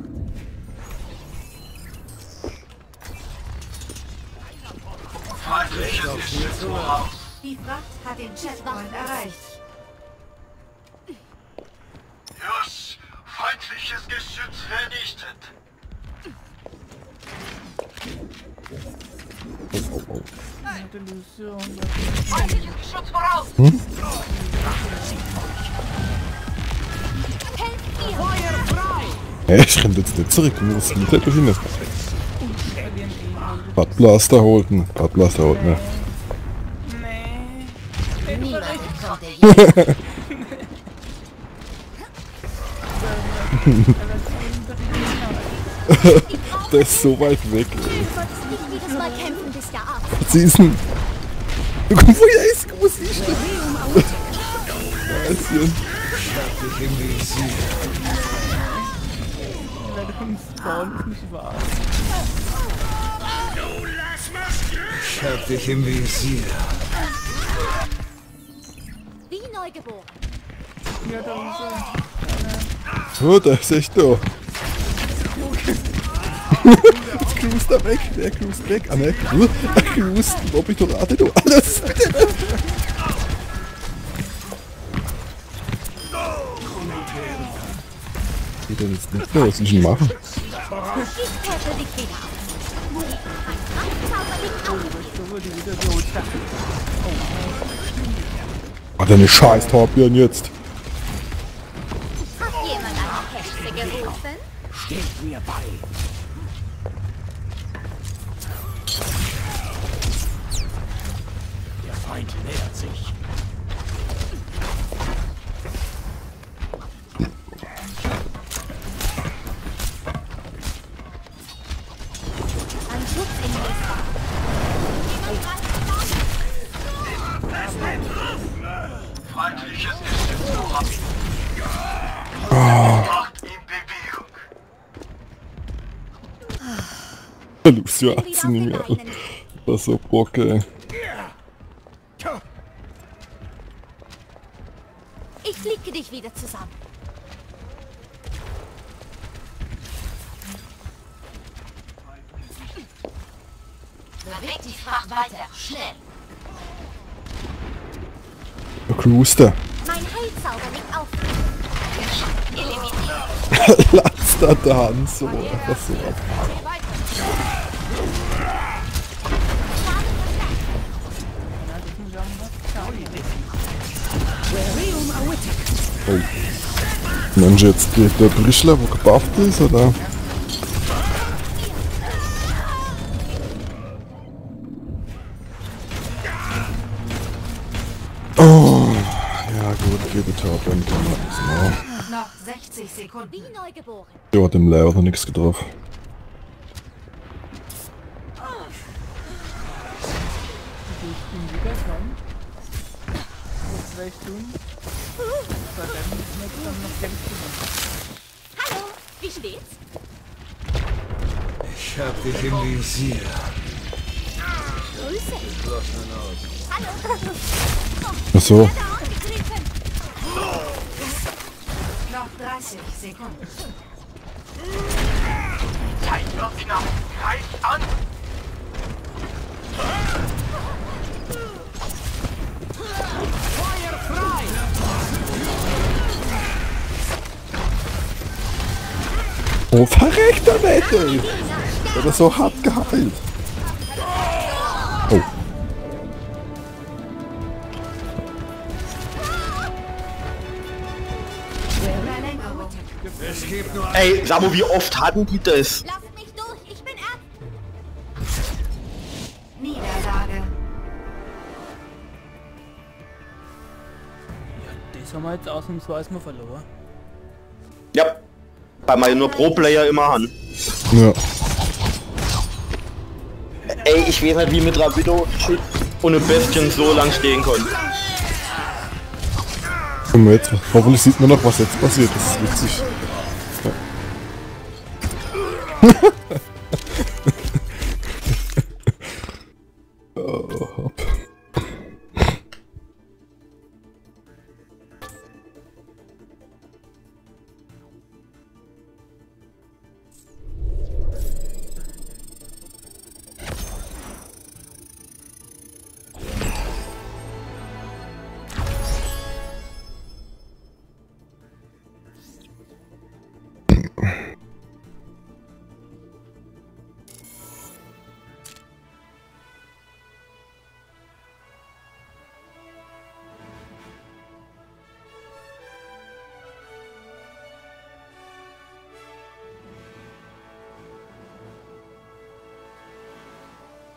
S10: Feindliches Geschütz voraus.
S2: Die Fracht hat den Checkpoint erreicht.
S10: Yes, feindliches Geschütz vernichtet.
S5: Feindliches Geschütz voraus.
S3: Hm?
S14: Frei!
S3: Hey, ich renn jetzt nicht zurück, du musst nicht hin. Bad Blaster holten. Bad Blaster holt ne.
S5: Der Jägerin.
S3: Der ist so weit weg, ey. Was ist denn? Guck, wo er ist, wo ist ich denn? Scheiße.
S1: Warum Spawn ist nicht wahr?
S12: Ich hab dich im Visier.
S5: Wie neugeboren.
S1: Ja, da ist er.
S3: Oh, der ist echt da. Cruist er weg, der cruist weg. Ah ne, Uh, er cruist, ob ich doch rate, du. Alles. Geht denn jetzt nicht mehr, was ich denn machen? Hat er eine scheiß Torbjörn jetzt?
S5: Hat jemand eine Hexe gerufen?
S12: Steht mir bei.
S3: Sie nicht mehr. Das ist so Bock, ey.
S5: Ich fliege dich wieder zusammen. Bewegt die Fracht weiter. Schnell.
S3: Der cruist er.
S5: Mein Heilzauber liegt auf. <laughs> Eliminiert.
S3: Latz da da an, so. Einfach so ab. Oh. Mensch, jetzt geht der Brischler, wo gebufft ist, oder? Oh, ja gut, geht der Torbjörn kann man nichts machen.
S2: Noch 60 Sekunden.
S5: Wie neugeboren.
S3: Der hat dem Lehrer nichts getroffen.
S1: Ich bin wieder dran. Vor zwei Müssen wir noch kämpfen.
S5: Hallo, wie steht's?
S12: Ich hab dich im Visier.
S5: Grüße. Hallo.
S3: Ach so.
S2: Noch 30 Sekunden.
S10: Zeit wird knapp. Greift an!
S8: Feuer frei!
S3: Oh, verreckt er nicht, ey! Der hat so hart geheilt. Oh.
S4: Ey, Samu, wie oft hatten die das?
S5: Lass mich durch, ich bin ab.
S2: Niederlage.
S1: Das haben wir jetzt ausnahmsweise mal verloren.
S4: Ja. Bei mir nur Pro-Player immer an.
S3: Ja.
S4: Ey, ich weiß halt, wie mit Rapido ohne Bestien so lang stehen konnte.
S3: Guck mal jetzt, hoffentlich sieht man noch, was jetzt passiert. Das ist witzig. Ja. <laughs> oh,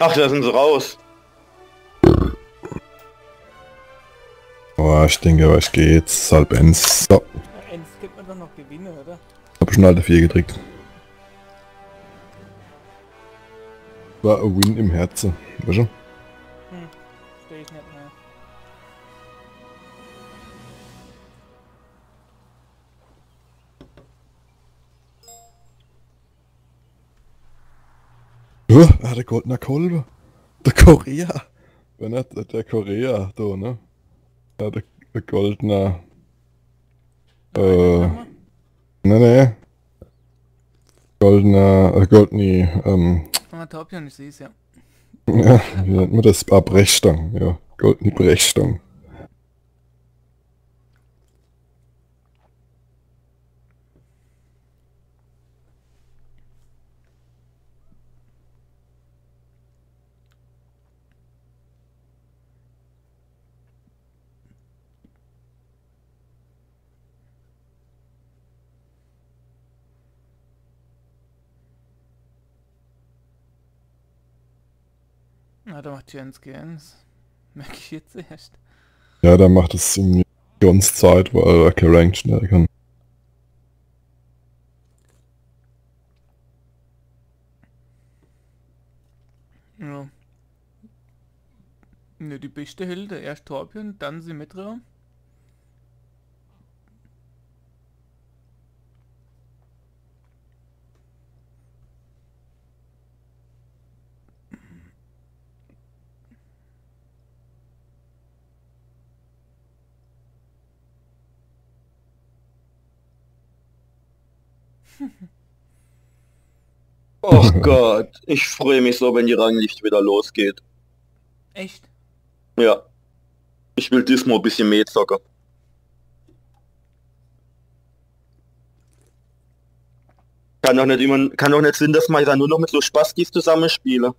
S4: Ach, da sind sie raus.
S3: Oh, ich denke, gehe jetzt halb eins. So,
S1: Ja, Eins gibt man doch noch gewinnen, oder?
S3: hab schon alte 4 gedrückt. War ein Win im Herzen. Weißt du? Der goldene Kolbe. Der Korea. Wenn nicht, der- Korea, da, ne? Ja, der, der goldene... Äh... Ne, ne. Goldener, äh, goldene, ähm...
S1: Ah, Torbjörn, ich seh's ja. <laughs>
S3: Ja, wie nennt man das? Ah, Brechstangen, ja. Goldene Brechstangen.
S1: Macht Jens Gens. Merke ich jetzt erst.
S3: Ja, der macht es in ganz Zeit, weil er kein Rank schnell kann.
S1: Ja. Ne, die beste Hilde, erst Torbjörn, dann Symmetra.
S4: Oh Gott, ich freue mich so, wenn die Ranglicht wieder losgeht.
S1: Echt?
S4: Ja. Ich will diesmal ein bisschen mehr zocken. Kann doch nicht immer, kann doch nicht Sinn, dass man dann nur noch mit so Spastis zusammenspiele.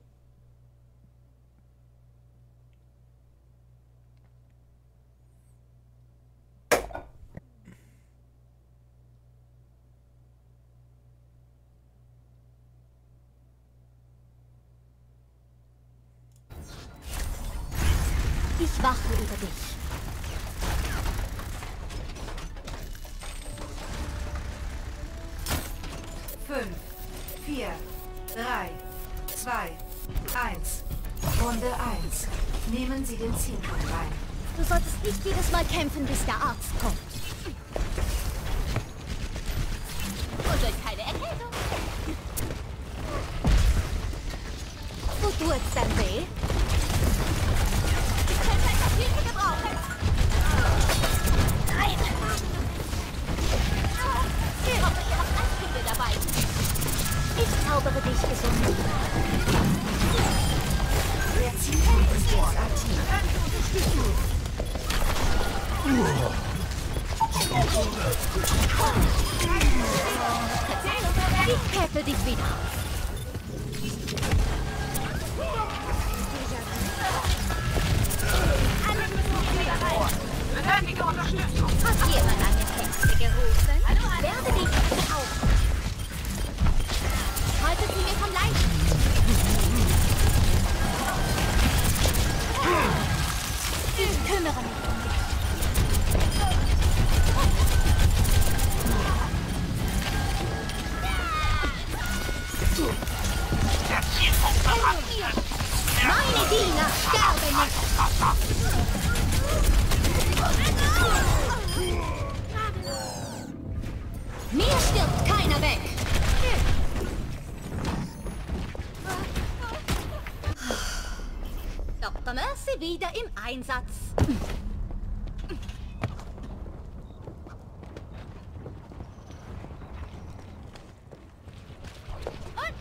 S5: Einsatz. Und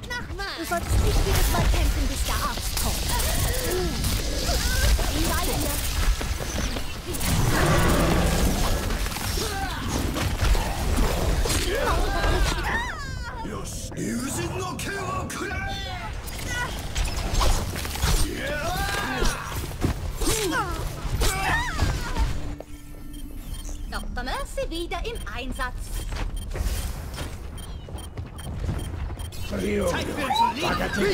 S5: nochmal. Du solltest nicht jedes Mal kämpfen, bis der Arzt kommt.
S8: In
S5: deine. You're? wieder im Einsatz.
S2: Rio, Zeit für ein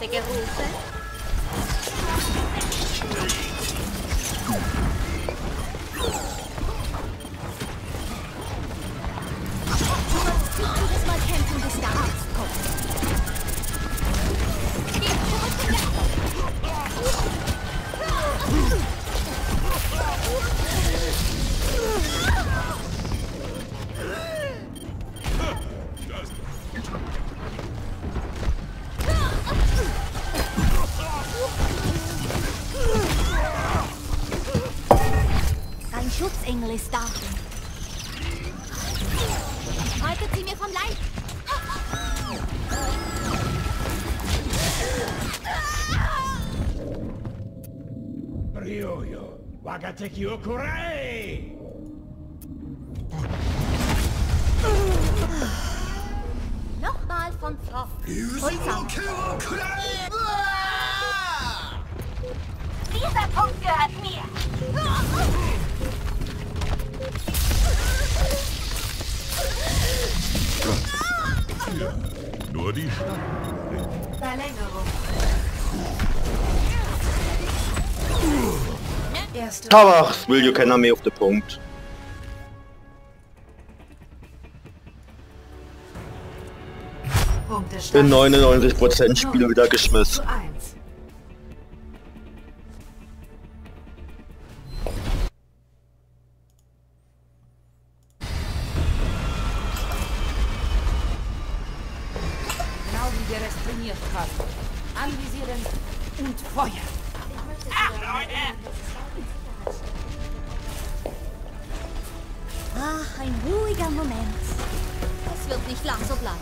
S2: você
S15: que é
S5: russa. Katekyo
S4: Kurai! Tabach, will you can me auf den Punkt. Bin 99% Spiele wieder geschmissen.
S6: Genau Anvisieren und Feuer.
S2: Ach, Leute! ein ruhiger Moment. Es wird nicht lang so bleiben.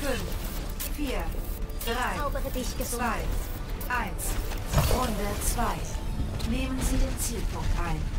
S5: Fünf, vier, drei, zwei, eins. Runde zwei. Nehmen Sie den Zielpunkt ein.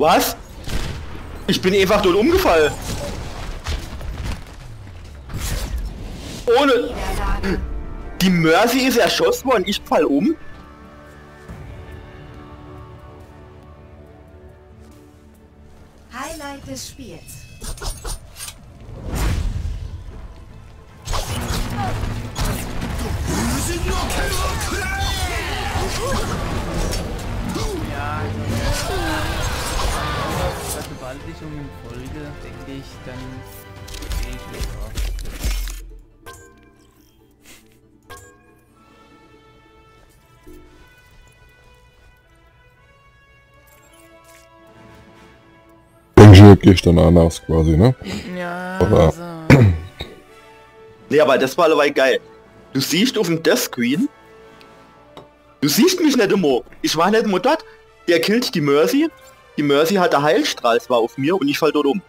S4: Was? Ich bin einfach dort umgefallen. Ohne... Die Mercy ist erschossen worden, ich fall um.
S3: Gehst dann anders quasi, ne?
S1: Ja,
S3: Aber,
S1: also,
S4: Nee, aber das war dabei geil. Du siehst auf dem Deathscreen, du siehst mich nicht immer. Ich war nicht immer dort. Der killt die Mercy. Die Mercy hat der Heilstrahl zwar auf mir und ich fall dort um.